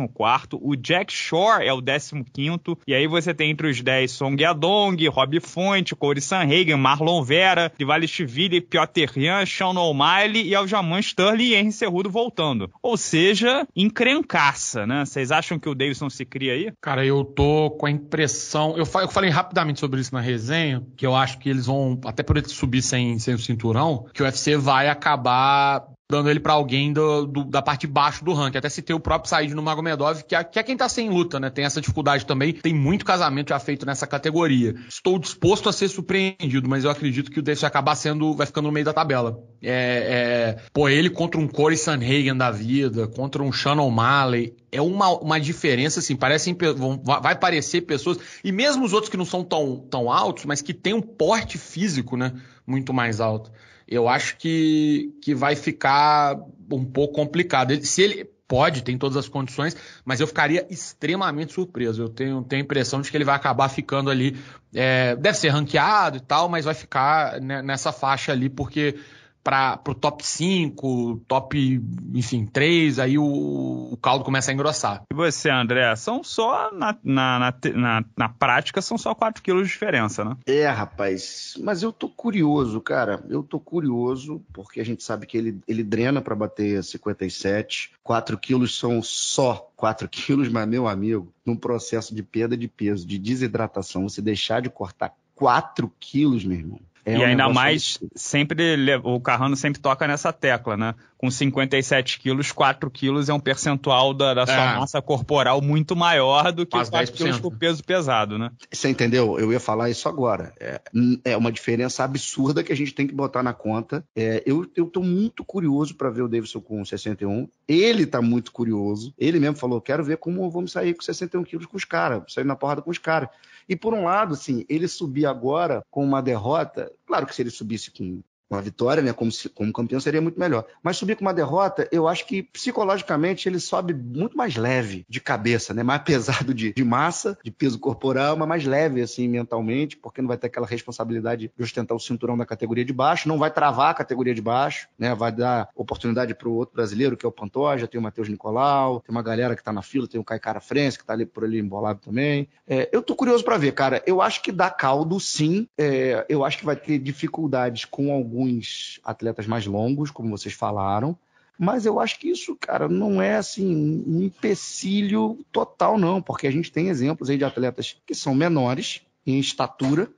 o Jack Shore é o 15 e aí você tem entre os 10 Song Yadong, Rob Fonte, Corey Sanhagen, Marlon Vera, Divalishvili, Piotr Rian, Sean O'Malley e Aljamain Sterling e Henry Cerrudo voltando. Ou seja, encrencaça, né? Vocês acham que o Davidson se cria aí? Cara, eu tô com a impressão... Eu, falei rapidamente sobre isso na resenha, que eu acho que eles vão, até por ele subir sem, sem o cinturão, que o UFC vai acabar dando ele para alguém do, do, da parte de baixo do ranking. Até citei o próprio Said no Magomedov, que é, que é quem tá sem luta, né? Tem essa dificuldade também. Tem muito casamento já feito nessa categoria. Estou disposto a ser surpreendido, mas eu acredito que o Davis vai acabar sendo, vai ficando no meio da tabela. É, é, pô, ele contra um Corey Sanhagen da vida, contra um Shannon O'Malley, é uma, uma diferença, assim, parecem, vai parecer pessoas, e mesmo os outros que não são tão, tão altos, mas que têm um porte físico, né, muito mais alto eu acho que, que vai ficar um pouco complicado. Se ele pode, tem todas as condições, mas eu ficaria extremamente surpreso. Eu tenho, tenho a impressão de que ele vai acabar ficando ali. É, deve ser ranqueado e tal, mas vai ficar né, nessa faixa ali, porque para o top 5, top, enfim, 3, aí o, o, caldo começa a engrossar. E você, André? São só, na, na, na, na, na prática, são só 4 quilos de diferença, né? É, rapaz, mas eu tô curioso, cara. Eu tô curioso, porque a gente sabe que ele, ele drena para bater 57. 4 quilos são só 4 quilos, mas, meu amigo, num processo de perda de peso, de desidratação, você deixar de cortar 4 quilos, meu irmão, é e um ainda mais, sempre o Carrano sempre toca nessa tecla, né? Com 57 quilos, 4 quilos é um percentual da, da sua é. massa corporal muito maior do que Quase 4 10%. quilos por peso pesado, né? Você entendeu? Eu ia falar isso agora. É, é uma diferença absurda que a gente tem que botar na conta. É, eu, eu tô muito curioso para ver o Davidson com 61. Ele tá muito curioso. Ele mesmo falou: quero ver como vamos sair com 61 quilos com os caras, sair na porrada com os caras. E por um lado, assim, ele subir agora com uma derrota, claro que se ele subisse com Uma vitória, né, como, como campeão, seria muito melhor. Mas subir com uma derrota, eu acho que psicologicamente ele sobe muito mais leve de cabeça, né? Mais pesado de, de massa, de peso corporal, mas mais leve, assim, mentalmente, porque não vai ter aquela responsabilidade de ostentar o cinturão da categoria de baixo, não vai travar a categoria de baixo, né? Vai dar oportunidade para o outro brasileiro, que é o Pantoja, tem o Matheus Nicolau, tem uma galera que tá na fila, tem o Caicara Frense, que tá ali por ali embolado também. É, eu tô curioso para ver, cara. Eu acho que dá caldo, sim. É, eu acho que vai ter dificuldades com alguns atletas mais longos, como vocês falaram. Mas eu acho que isso, cara, não é assim um empecilho total, não, porque a gente tem exemplos aí de atletas que são menores em estatura,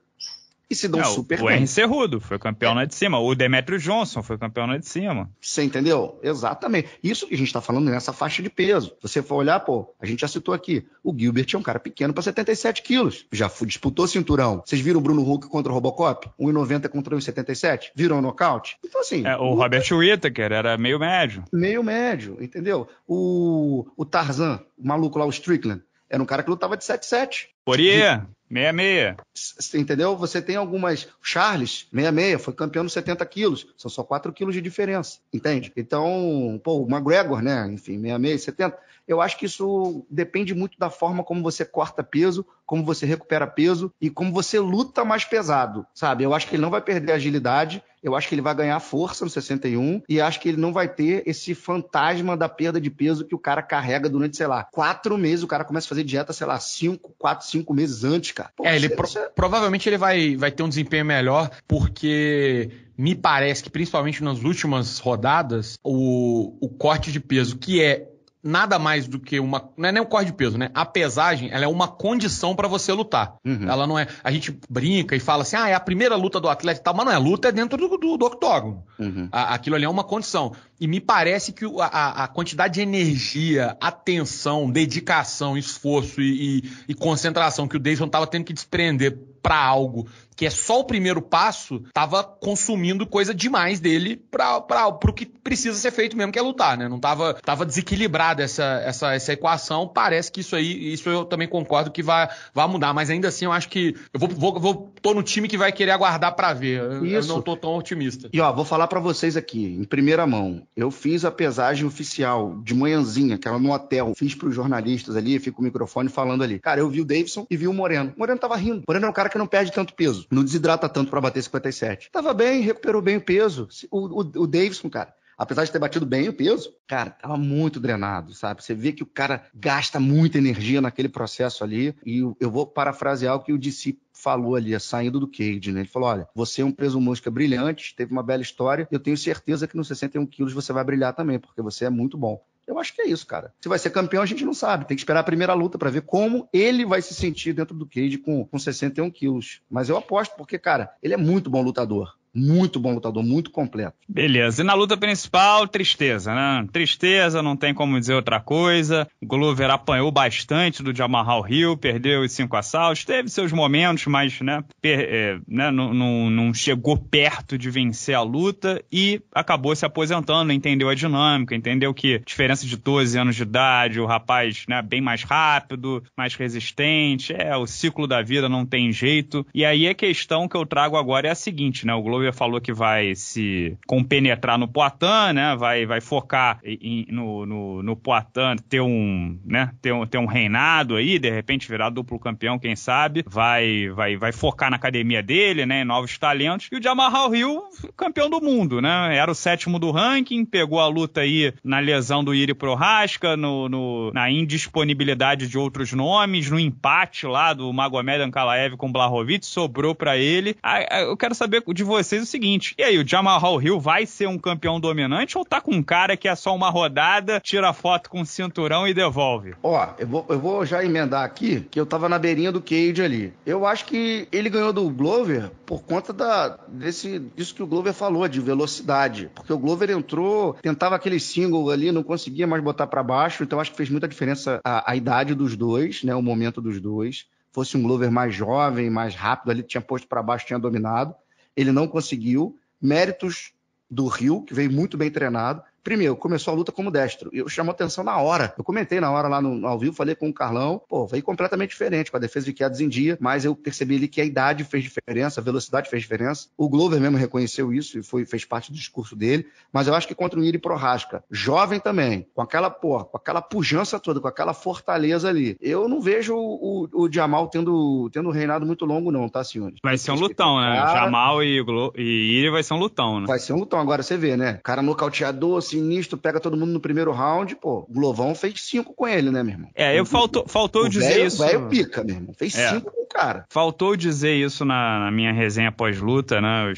e se dão é, super o, bem. O RC Rudo foi campeão é. lá de cima. O Demetrio Johnson foi campeão lá de cima. Você entendeu? Exatamente. Isso que a gente está falando nessa faixa de peso. Você for olhar, pô, a gente já citou aqui. O Gilbert é um cara pequeno para 77 quilos. Já disputou cinturão. Vocês viram o Bruno Huck contra o Robocop? 1,90 contra 1,77? Viram o nocaute? Então, assim. É, o, o Robert Whittaker era meio médio. Meio médio, entendeu? O, o Tarzan, o maluco lá, o Strickland, era um cara que lutava de 7,7. Poirier. 66. Você entendeu? Você tem algumas. Charles, 66, foi campeão nos 70 quilos. São só 4 quilos de diferença. Entende? Então, pô, o McGregor, né? Enfim, 66, 70. Eu acho que isso depende muito da forma como você corta peso, como você recupera peso e como você luta mais pesado, sabe? Eu acho que ele não vai perder agilidade, eu acho que ele vai ganhar força no 61 e acho que ele não vai ter esse fantasma da perda de peso que o cara carrega durante, sei lá, quatro meses. O cara começa a fazer dieta, sei lá, cinco, quatro, cinco meses antes, cara. Pô, é, ele pro provavelmente ele vai, vai ter um desempenho melhor porque me parece que principalmente nas últimas rodadas o, o corte de peso que é nada mais do que uma. Não é nem um corte de peso, né? A pesagem, ela é uma condição para você lutar. Uhum. Ela não é. A gente brinca e fala assim, ah, é a primeira luta do atleta e tal, mas não é luta, é dentro do, do, do octógono. Uhum. A, aquilo ali é uma condição. E me parece que a, a quantidade de energia, atenção, dedicação, esforço e, e, e concentração que o Davidson estava tendo que desprender para algo que é só o primeiro passo, tava consumindo coisa demais dele para o que precisa ser feito mesmo, que é lutar, né? Não tava, tava desequilibrada essa, essa, essa equação. Parece que isso aí, isso eu também concordo que vai, vai mudar, mas ainda assim eu acho que eu vou, vou, vou tô no time que vai querer aguardar para ver. Isso. Eu não tô tão otimista. E ó, vou falar para vocês aqui, em primeira mão. Eu fiz a pesagem oficial de manhãzinha, que era no hotel. Fiz pros jornalistas ali, fico com o microfone falando ali. Cara, eu vi o Davidson e vi o Moreno. O Moreno tava rindo. O Moreno é um cara que não perde tanto peso, não desidrata tanto para bater 57. Tava bem, recuperou bem o peso. O, o, o Davidson, cara, apesar de ter batido bem o peso, cara, tava muito drenado, sabe? Você vê que o cara gasta muita energia naquele processo ali. E eu vou parafrasear o que o DC falou ali, saindo do cage, né? Ele falou: olha, você é um preso música brilhante, teve uma bela história, eu tenho certeza que nos 61 quilos você vai brilhar também, porque você é muito bom. Eu acho que é isso, cara. Se vai ser campeão, a gente não sabe. Tem que esperar a primeira luta para ver como ele vai se sentir dentro do cage com, com 61 quilos. Mas eu aposto, porque, cara, ele é muito bom lutador. Muito bom lutador, muito completo. Beleza. E na luta principal, tristeza, né? Tristeza, não tem como dizer outra coisa. Glover apanhou bastante do Jamal Hill, perdeu os cinco assaltos, teve seus momentos, mas né, é, né não, não, não, chegou perto de vencer a luta e acabou se aposentando, entendeu a dinâmica, entendeu que diferença de 12 anos de idade, o rapaz né, bem mais rápido, mais resistente, é, o ciclo da vida não tem jeito. E aí a questão que eu trago agora é a seguinte, né? O Glover falou que vai se compenetrar no Poitin, né? Vai, vai focar em, no, no, no Poitin ter um, né? Ter um, ter um reinado aí, de repente virar duplo campeão, quem sabe. Vai, vai, vai focar na academia dele, né? Em novos talentos. E o Jamal Hill, campeão do mundo, né? Era o sétimo do ranking, pegou a luta aí na lesão do Iri Prohaska, no, no, na indisponibilidade de outros nomes, no empate lá do Magomed Ankalaev com Blahovic, sobrou para ele. Eu quero saber de vocês o seguinte: e aí, o Jamal Hill vai ser um campeão dominante ou tá com um cara que é só uma rodada, tira foto com o cinturão e devolve? Ó, eu vou, eu vou já emendar aqui que eu tava na beirinha do Cage ali. Eu acho que ele ganhou do Glover por conta da, desse, disso que o Glover falou, de velocidade. Porque o Glover entrou, tentava aquele single ali, não conseguia mais botar para baixo, então acho que fez muita diferença a, a idade dos dois, né? O momento dos dois fosse um Glover mais jovem, mais rápido, ali tinha posto para baixo, tinha dominado ele não conseguiu. Méritos do Rio, que veio muito bem treinado, Primeiro, começou a luta como destro. E eu chamou atenção na hora. Eu comentei na hora lá no, ao vivo, falei com o Carlão, pô, veio completamente diferente, com a defesa de quedas em dia, mas eu percebi ali que a idade fez diferença, a velocidade fez diferença. O Glover mesmo reconheceu isso e foi, fez parte do discurso dele. Mas eu acho que contra o Iri Prohaska, jovem também, com aquela, pô, com aquela pujança toda, com aquela fortaleza ali, eu não vejo o, o, o Jamal tendo, tendo um reinado muito longo, não, tá, senhores? Vai ser um lutão, né? Cara... Jamal e, e Iri vai ser um lutão, né? Vai ser um lutão. Agora você vê, né? Cara nocauteador, sinistro, pega todo mundo no primeiro round, pô, o Glovão fez cinco com ele, né, meu irmão? É, eu faltou, faltou dizer véio, isso. O velho pica, meu irmão. Fez é. cinco com o cara. Faltou dizer isso na, na minha resenha pós-luta, né?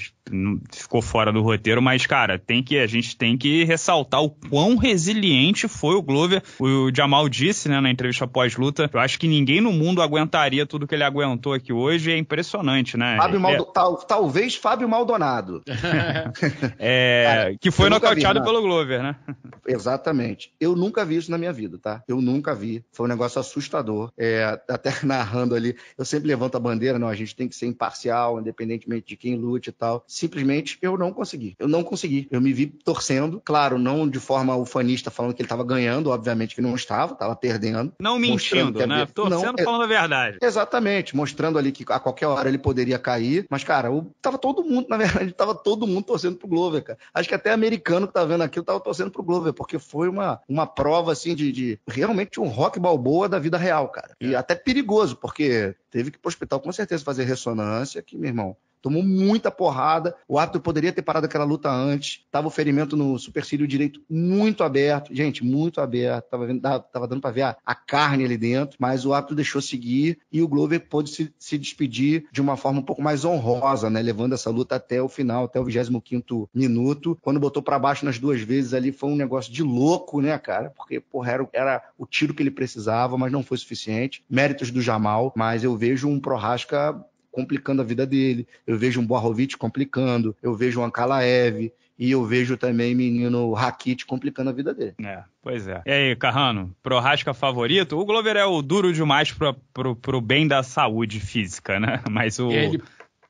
Ficou fora do roteiro, mas, cara, tem que, a gente tem que ressaltar o quão resiliente foi o Glover. O Jamal disse, né, na entrevista pós-luta, eu acho que ninguém no mundo aguentaria tudo que ele aguentou aqui hoje, é impressionante, né? Fábio é... Maldo... Tal, talvez Fábio Maldonado. é... Cara, que foi nocauteado pelo Glover, né? Exatamente. Eu nunca vi isso na minha vida, tá? Eu nunca vi. Foi um negócio assustador. É, até narrando ali, eu sempre levanto a bandeira, não, a gente tem que ser imparcial, independentemente de quem lute e tal simplesmente eu não consegui. Eu não consegui. Eu me vi torcendo, claro, não de forma ufanista falando que ele estava ganhando, obviamente que não estava, estava perdendo. Não mentindo, né? Torcendo não, falando a verdade. Exatamente, mostrando ali que a qualquer hora ele poderia cair, mas cara, o, tava todo mundo, na verdade, tava todo mundo torcendo pro Glover, cara. Acho que até americano que tá vendo aquilo tava torcendo pro Glover, porque foi uma, uma prova assim de, de realmente um rock balboa da vida real, cara. E é. até perigoso, porque teve que ir pro hospital com certeza fazer ressonância, que, meu irmão, tomou muita porrada. O árbitro poderia ter parado aquela luta antes. Tava o ferimento no supercílio direito muito aberto. Gente, muito aberto. Tava, vendo, tava dando para ver a, a, carne ali dentro. Mas o árbitro deixou seguir e o Glover pôde se, se, despedir de uma forma um pouco mais honrosa, né? Levando essa luta até o final, até o 25 minuto. Quando botou para baixo nas duas vezes ali, foi um negócio de louco, né, cara? Porque, porra, era, era o tiro que ele precisava, mas não foi suficiente. Méritos do Jamal, mas eu vejo um Prohaska complicando a vida dele. Eu vejo um Boarovic complicando, eu vejo um Ankalaev, e eu vejo também menino Rakit complicando a vida dele. É, pois é. E aí, Carrano, Prorasca favorito? O Glover é o duro demais pro, pro, pro bem da saúde física, né? Mas o ele...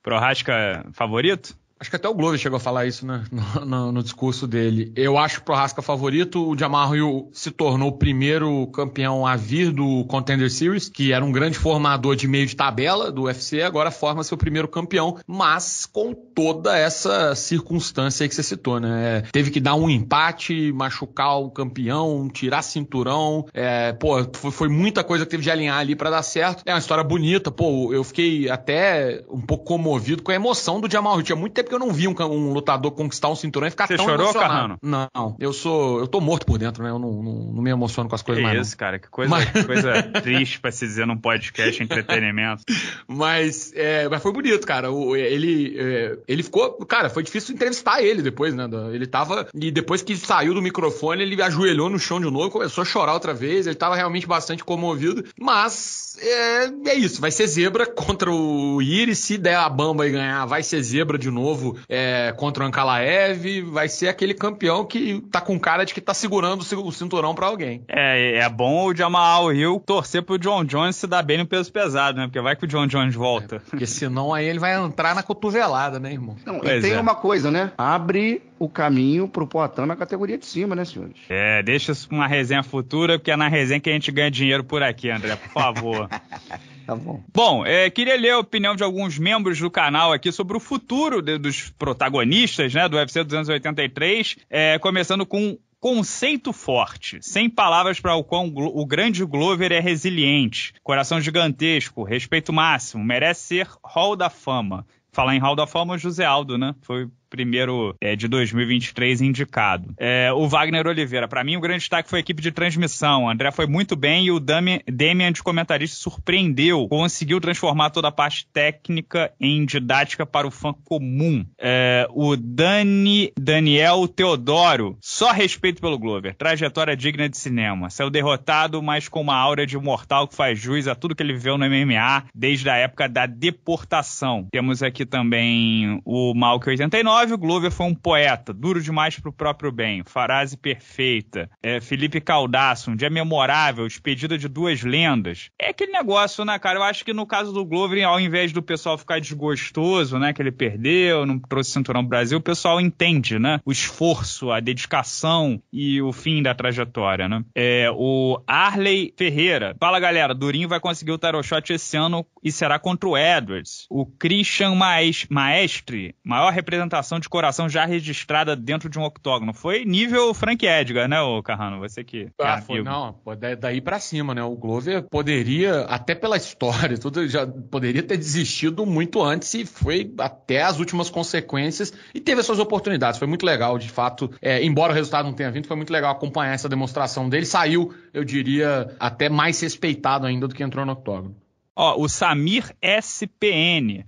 Prorasca favorito? Acho que até o Glover chegou a falar isso né, no, no, no, discurso dele. Eu acho o Prohaska favorito. O Hill se tornou o primeiro campeão a vir do Contender Series, que era um grande formador de meio de tabela do UFC, agora forma seu primeiro campeão, mas com toda essa circunstância aí que você citou, né? É, teve que dar um empate, machucar o campeão, tirar cinturão. É, pô, foi, foi, muita coisa que teve de alinhar ali para dar certo. É uma história bonita, pô. Eu fiquei até um pouco comovido com a emoção do Hill. Tinha muito tempo que eu não vi um, um lutador conquistar um cinturão e ficar Você tão chorou, emocionado. Carrano? Não, eu sou. Eu tô morto por dentro, né? Eu não, não, não me emociono com as coisas que mais. Isso, não. cara, que coisa, mas... que coisa triste pra se dizer num podcast entretenimento. Mas, é, mas foi bonito, cara. O, ele, é, ele ficou. Cara, foi difícil entrevistar ele depois, né? Ele tava. E depois que saiu do microfone, ele ajoelhou no chão de novo, começou a chorar outra vez. Ele tava realmente bastante comovido. Mas é, é isso. Vai ser zebra contra o Iris. Se der a bamba e ganhar, vai ser zebra de novo novo é, contra o Ankalaev, vai ser aquele campeão que tá com cara de que tá segurando o cinturão para alguém. É, é bom o Jamal Hill torcer pro John Jones se dar bem no peso pesado, né? Porque vai que o John Jones volta. É, porque senão aí ele vai entrar na cotovelada, né, irmão? Não, e tem é. uma coisa, né? Abre o caminho pro Poitin na categoria de cima, né, senhores? É, deixa isso pra uma resenha futura, porque é na resenha que a gente ganha dinheiro por aqui, André, por favor. Tá bom. Bom, é, queria ler a opinião de alguns membros do canal aqui sobre o futuro de, dos protagonistas né, do UFC 283, é, começando com conceito forte, sem palavras para o quão o grande Glover é resiliente, coração gigantesco, respeito máximo, merece ser Hall da Fama. Falar em Hall da Fama, José Aldo, né? Foi primeiro é, de 2023 indicado. É, o Wagner Oliveira, para mim o grande destaque foi a equipe de transmissão. O André foi muito bem e o Damian de comentarista surpreendeu, conseguiu transformar toda a parte técnica em didática para o fã comum. É, o Dani Daniel Teodoro, só respeito pelo Glover, trajetória digna de cinema. Saiu derrotado, mas com uma aura de mortal que faz jus a tudo que ele viveu no MMA desde a época da deportação. Temos aqui também o Malk 89 Flávio Glover foi um poeta, duro demais pro próprio bem, frase perfeita. É, Felipe Caldaço, um dia memorável, despedida de duas lendas. É aquele negócio, né, cara? Eu acho que no caso do Glover, ao invés do pessoal ficar desgostoso, né, que ele perdeu, não trouxe cinturão pro Brasil, o pessoal entende, né? O esforço, a dedicação e o fim da trajetória, né? É, o Arley Ferreira. Fala, galera, Durinho vai conseguir o Tarot Shot esse ano e será contra o Edwards. O Christian Maestre, maior representação de coração já registrada dentro de um octógono. Foi nível Frank Edgar, né, o Carrano? Você que. Ah, foi, não, daí para cima, né? O Glover poderia, até pela história, tudo já poderia ter desistido muito antes e foi até as últimas consequências e teve as suas oportunidades. Foi muito legal, de fato. É, embora o resultado não tenha vindo, foi muito legal acompanhar essa demonstração dele. Saiu, eu diria, até mais respeitado ainda do que entrou no octógono. Ó, o Samir SPN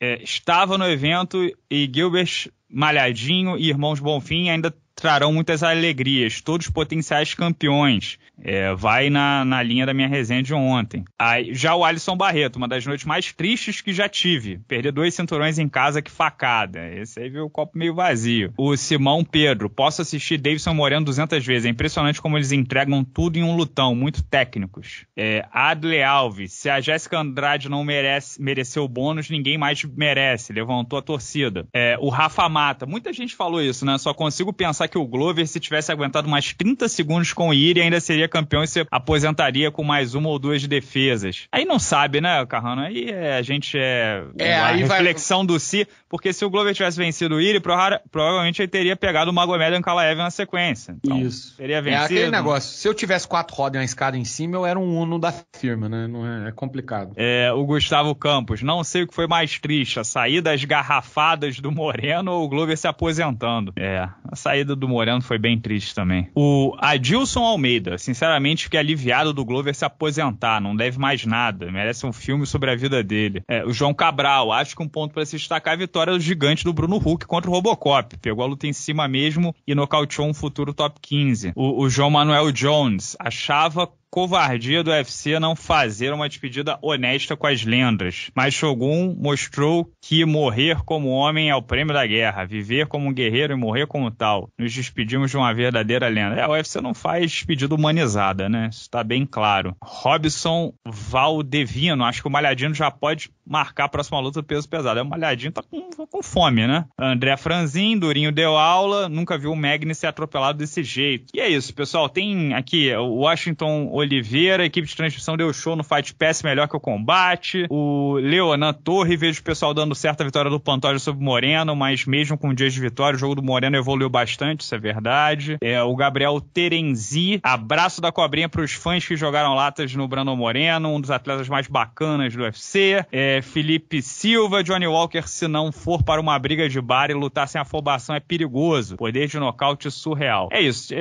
é, estava no evento e Gilbert Malhadinho e Irmãos Bonfim ainda trarão muitas alegrias, todos potenciais campeões. É, vai na, na linha da minha resenha de ontem. Aí, já o Alisson Barreto, uma das noites mais tristes que já tive. Perder dois cinturões em casa, que facada. Esse aí viu o copo meio vazio. O Simão Pedro, posso assistir Davidson Moreno 200 vezes. É impressionante como eles entregam tudo em um lutão, muito técnicos. É, Adle Alves, se a Jéssica Andrade não merece, mereceu o bônus, ninguém mais merece. Levantou a torcida. É, o Rafa Mata, muita gente falou isso, né? Só consigo pensar que o Glover, se tivesse aguentado mais 30 segundos com o Iri, ainda seria campeão e se aposentaria com mais uma ou duas defesas. Aí não sabe, né, Carrano? Aí é, a gente é, é a reflexão vai... do si, porque se o Glover tivesse vencido o Iri, provavelmente ele teria pegado o Magomed Ankalaev na sequência. Então, Isso. Teria vencido. É aquele negócio, se eu tivesse quatro rodas e uma escada em cima, eu era um uno da firma, né? Não é, é complicado. É, o Gustavo Campos, não sei o que foi mais triste, a saída das garrafadas do Moreno ou o Glover se aposentando. É, a saída do Moreno foi bem triste também. O Adilson Almeida, sinceramente, fiquei aliviado do Glover se aposentar, não deve mais nada, merece um filme sobre a vida dele. É, o João Cabral, acho que um ponto para se destacar é a vitória do gigante do Bruno Huck contra o Robocop. Pegou a luta em cima mesmo e nocauteou um futuro top 15. O, o João Manuel Jones achava covardia do UFC não fazer uma despedida honesta com as lendas. Mas Shogun mostrou que morrer como homem é o prêmio da guerra, viver como um guerreiro e morrer como tal. Nos despedimos de uma verdadeira lenda. É, o UFC não faz despedida humanizada, né? Isso tá bem claro. Robson Valdevino, acho que o Malhadino já pode marcar a próxima luta do peso pesado. É o Malhadinho tá com, com fome, né? André Franzin, Durinho deu aula, nunca viu o Magni ser atropelado desse jeito. E é isso, pessoal. Tem aqui o Washington Oliveira, equipe de transmissão deu show no Fight Pass melhor que o combate. O Leonan Torre, vejo o pessoal dando certa vitória do Pantoja sobre o Moreno, mas mesmo com dias de vitória, o jogo do Moreno evoluiu bastante, isso é verdade. É, o Gabriel Terenzi, abraço da cobrinha para os fãs que jogaram latas no Brandon Moreno, um dos atletas mais bacanas do UFC. É, Felipe Silva, Johnny Walker, se não for para uma briga de bar e lutar sem afobação é perigoso. Poder de nocaute surreal. É isso,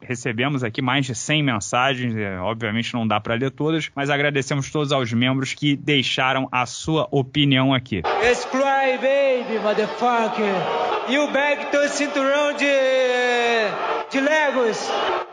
recebemos, aqui mais de 100 mensagens, obviamente não dá para ler todas, mas agradecemos todos aos membros que deixaram a sua opinião aqui. It's cry baby, motherfucker. You back to cinturão de de Legos,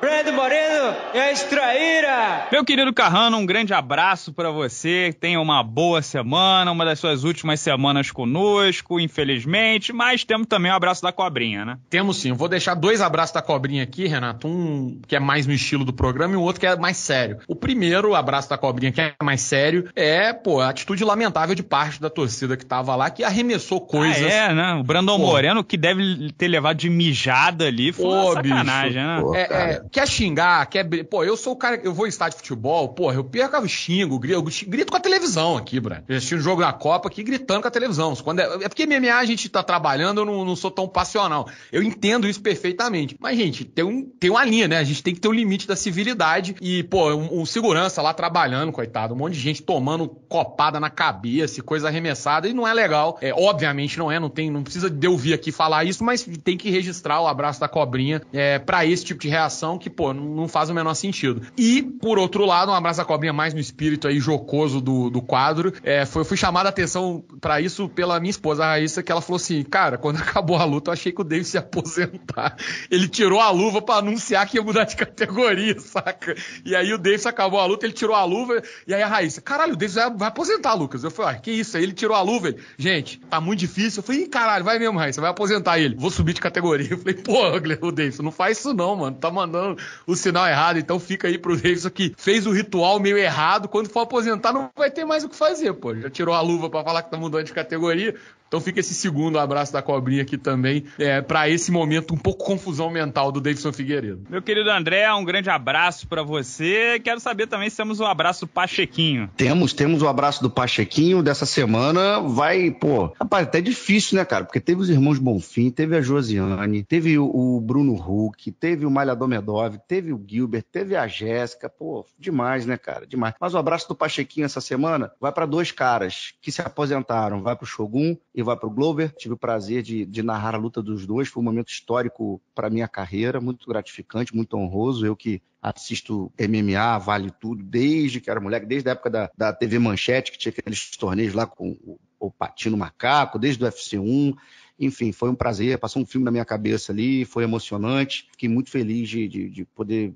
Brando Moreno e a Extraíra. Meu querido Carrano, um grande abraço para você. Tenha uma boa semana, uma das suas últimas semanas conosco, infelizmente, mas temos também o um abraço da cobrinha, né? Temos sim. Eu vou deixar dois abraços da cobrinha aqui, Renato. Um que é mais no estilo do programa e o outro que é mais sério. O primeiro, o abraço da cobrinha, que é mais sério, é, pô, a atitude lamentável de parte da torcida que tava lá, que arremessou coisas. Ah, é, né? O Brandon pô. Moreno, que deve ter levado de mijada ali, foi Ô, uma sacanagem, né? Pô, é, é, quer xingar, quer. Pô, eu sou o cara. Eu vou em estádio de futebol, porra, eu perco, eu xingo, grito, eu grito com a televisão aqui, Brad. Eu assisti um jogo da Copa aqui gritando com a televisão. Quando é, é porque MMA a gente tá trabalhando, eu não, não, sou tão passional. Eu entendo isso perfeitamente. Mas, gente, tem, um, tem uma linha, né? A gente tem que ter um limite da civilidade. E, pô, um, um segurança lá trabalhando, coitado, um monte de gente tomando copada na cabeça e coisa arremessada. E não é legal. É, obviamente não é, não tem, não precisa de eu vir aqui falar isso, mas tem que registrar o abraço da cobrinha é, para esse tipo de reação que, pô, não faz o menor sentido. E, por outro lado, um abraço à cobrinha mais no espírito aí jocoso do, do quadro. É, foi, eu fui chamado a atenção para isso pela minha esposa, a Raíssa, que ela falou assim: cara, quando acabou a luta, eu achei que o Davis ia aposentar. Ele tirou a luva para anunciar que ia mudar de categoria, saca? E aí o Davis acabou a luta, ele tirou a luva, e aí a Raíssa, caralho, o Davis vai, vai aposentar, Lucas. Eu falei, ah, que isso? Aí ele tirou a luva, ele, gente, tá muito difícil. Eu falei, caralho, vai mesmo, Raíssa, vai aposentar ele. Vou subir de categoria. Eu falei, pô, o Davis, não faz isso não, mano. Tá mandando o sinal errado. Então fica aí pro Davis que fez o ritual meio errado. Quando for aposentar, não vai ter mais o que fazer, pô. Já tirou a luva para falar que tá mudando de categoria. Então fica esse segundo abraço da cobrinha aqui também, é, para esse momento um pouco confusão mental do Davidson Figueiredo. Meu querido André, um grande abraço para você. Quero saber também se temos o um abraço do Pachequinho. Temos, temos o um abraço do Pachequinho dessa semana. Vai, pô, rapaz, até difícil, né, cara? Porque teve os irmãos Bonfim, teve a Josiane, teve o, o Bruno Huck, teve o Malhador Medov, teve o Gilbert, teve a Jéssica. Pô, demais, né, cara? Demais. Mas o abraço do Pachequinho essa semana vai para dois caras que se aposentaram. Vai pro Shogun e vai para o Glover. Tive o prazer de, de, narrar a luta dos dois. Foi um momento histórico para minha carreira, muito gratificante, muito honroso. Eu que assisto MMA, vale tudo, desde que era moleque, desde a época da, da TV Manchete, que tinha aqueles torneios lá com o, o Patino Macaco, desde o UFC 1. Enfim, foi um prazer, passou um filme na minha cabeça ali, foi emocionante. Fiquei muito feliz de, de, de poder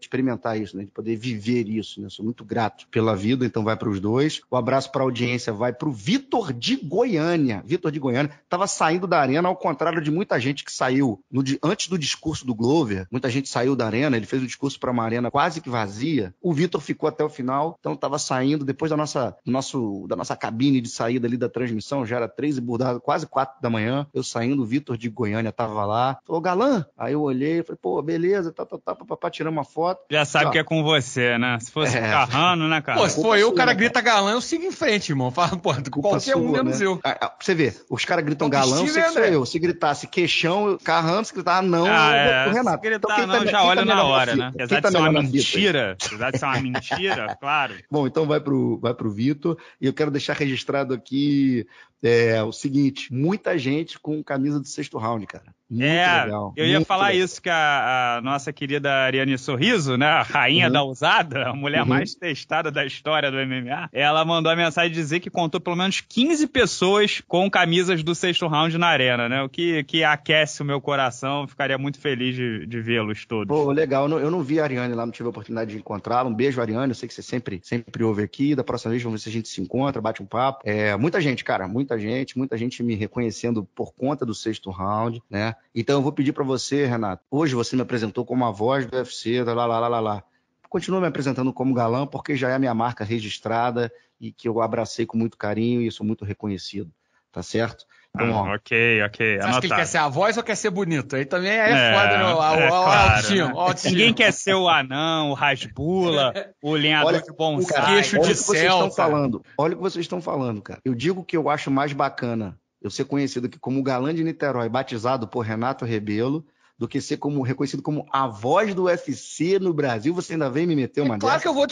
experimentar isso, né? de poder viver isso. Né? Sou muito grato pela vida, então vai para os dois. O abraço para a audiência vai para o Vitor de Goiânia. Vitor de Goiânia estava saindo da arena, ao contrário de muita gente que saiu no, antes do discurso do Glover. Muita gente saiu da arena, ele fez o discurso para uma arena quase que vazia. O Vitor ficou até o final, então estava saindo depois da nossa, nosso, da nossa cabine de saída ali da transmissão, já era três e bordado, quase quatro da manhã manhã, eu saindo, o Vitor de Goiânia tava lá. Falou, galã? Aí eu olhei, falei, pô, beleza, tá, tá, tá, papá, tirando uma foto. Já sabe que é com você, né? Se fosse é. Carrano, né, cara? Pô, se for eu, o cara grita galã, eu sigo em frente, irmão. Fala, pô, qualquer um menos né? eu. Ah, ah, você vê, os caras gritam galã, você que sou eu. Se gritasse queixão, Carrano, se gritar não, ah, é. o Renato. Se gritar então, não, tá, já olha tá na hora, né? Apesar de ser uma mentira, apesar de ser uma mentira, claro. Bom, então vai pro, vai pro Vitor. E eu quero deixar registrado aqui é, o seguinte, muita gente com camisa do sexto round, cara. Muito é, legal, eu ia falar legal. isso que a, a, nossa querida Ariane Sorriso, né, a rainha uhum. da usada, a mulher uhum. mais testada da história do MMA, ela mandou a mensagem dizer que contou pelo menos 15 pessoas com camisas do sexto round na arena, né, o que, que aquece o meu coração, ficaria muito feliz de, de vê-los todos. Pô, legal, eu não, eu não vi a Ariane lá, não tive a oportunidade de encontrá-la, um beijo Ariane, eu sei que você sempre, sempre ouve aqui, da próxima vez vamos ver se a gente se encontra, bate um papo. É, muita gente, cara, muita gente, muita gente me reconhecendo por conta do sexto round, né, então eu vou pedir para você, Renato. Hoje você me apresentou como a voz do UFC, lá, lá, lá, lá, lá. Continua me apresentando como galã, porque já é a minha marca registrada e que eu abracei com muito carinho e sou muito reconhecido. Tá certo? Então, ah, ok, ok. Você acha que ele quer ser a voz ou quer ser bonito? Aí também é, é foda, né? O, é, o, claro, né? Ninguém quer ser o anão, o rasbula, o lenhador olha, de bonsai. O queixo de céu, falando. Olha o que vocês estão falando, cara. Eu digo que eu acho mais bacana eu ser conhecido aqui como galã de Niterói, batizado por Renato Rebelo, do que ser como, reconhecido como a voz do UFC no Brasil. Você ainda vem me meter uma é Claro dessa? que eu vou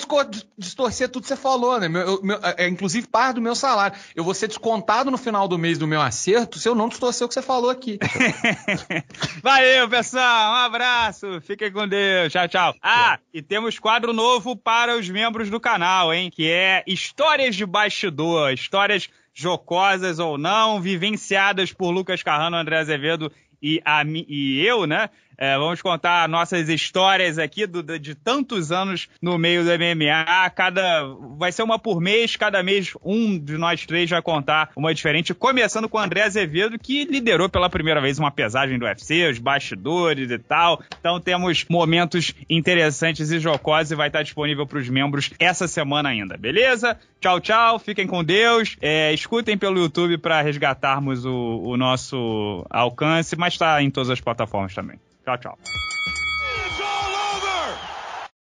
distorcer tudo que você falou, né? Meu, meu, é inclusive parte do meu salário. Eu vou ser descontado no final do mês do meu acerto se eu não distorcer o que você falou aqui. Valeu, pessoal. Um abraço. Fiquem com Deus. Tchau, tchau. Ah, e temos quadro novo para os membros do canal, hein? Que é Histórias de Bastidor. Histórias jocosas ou não, vivenciadas por Lucas Carrano, André Azevedo e, a, e eu, né? É, vamos contar nossas histórias aqui do, de tantos anos no meio do MMA. Cada vai ser uma por mês, cada mês um de nós três vai contar uma diferente, começando com o André Azevedo, que liderou pela primeira vez uma pesagem do UFC, os bastidores e tal. Então temos momentos interessantes e jocosos e vai estar disponível para os membros essa semana ainda, beleza? Tchau, tchau, fiquem com Deus. É, escutem pelo YouTube para resgatarmos o, o nosso alcance, mas está em todas as plataformas também. Tchau, tchau.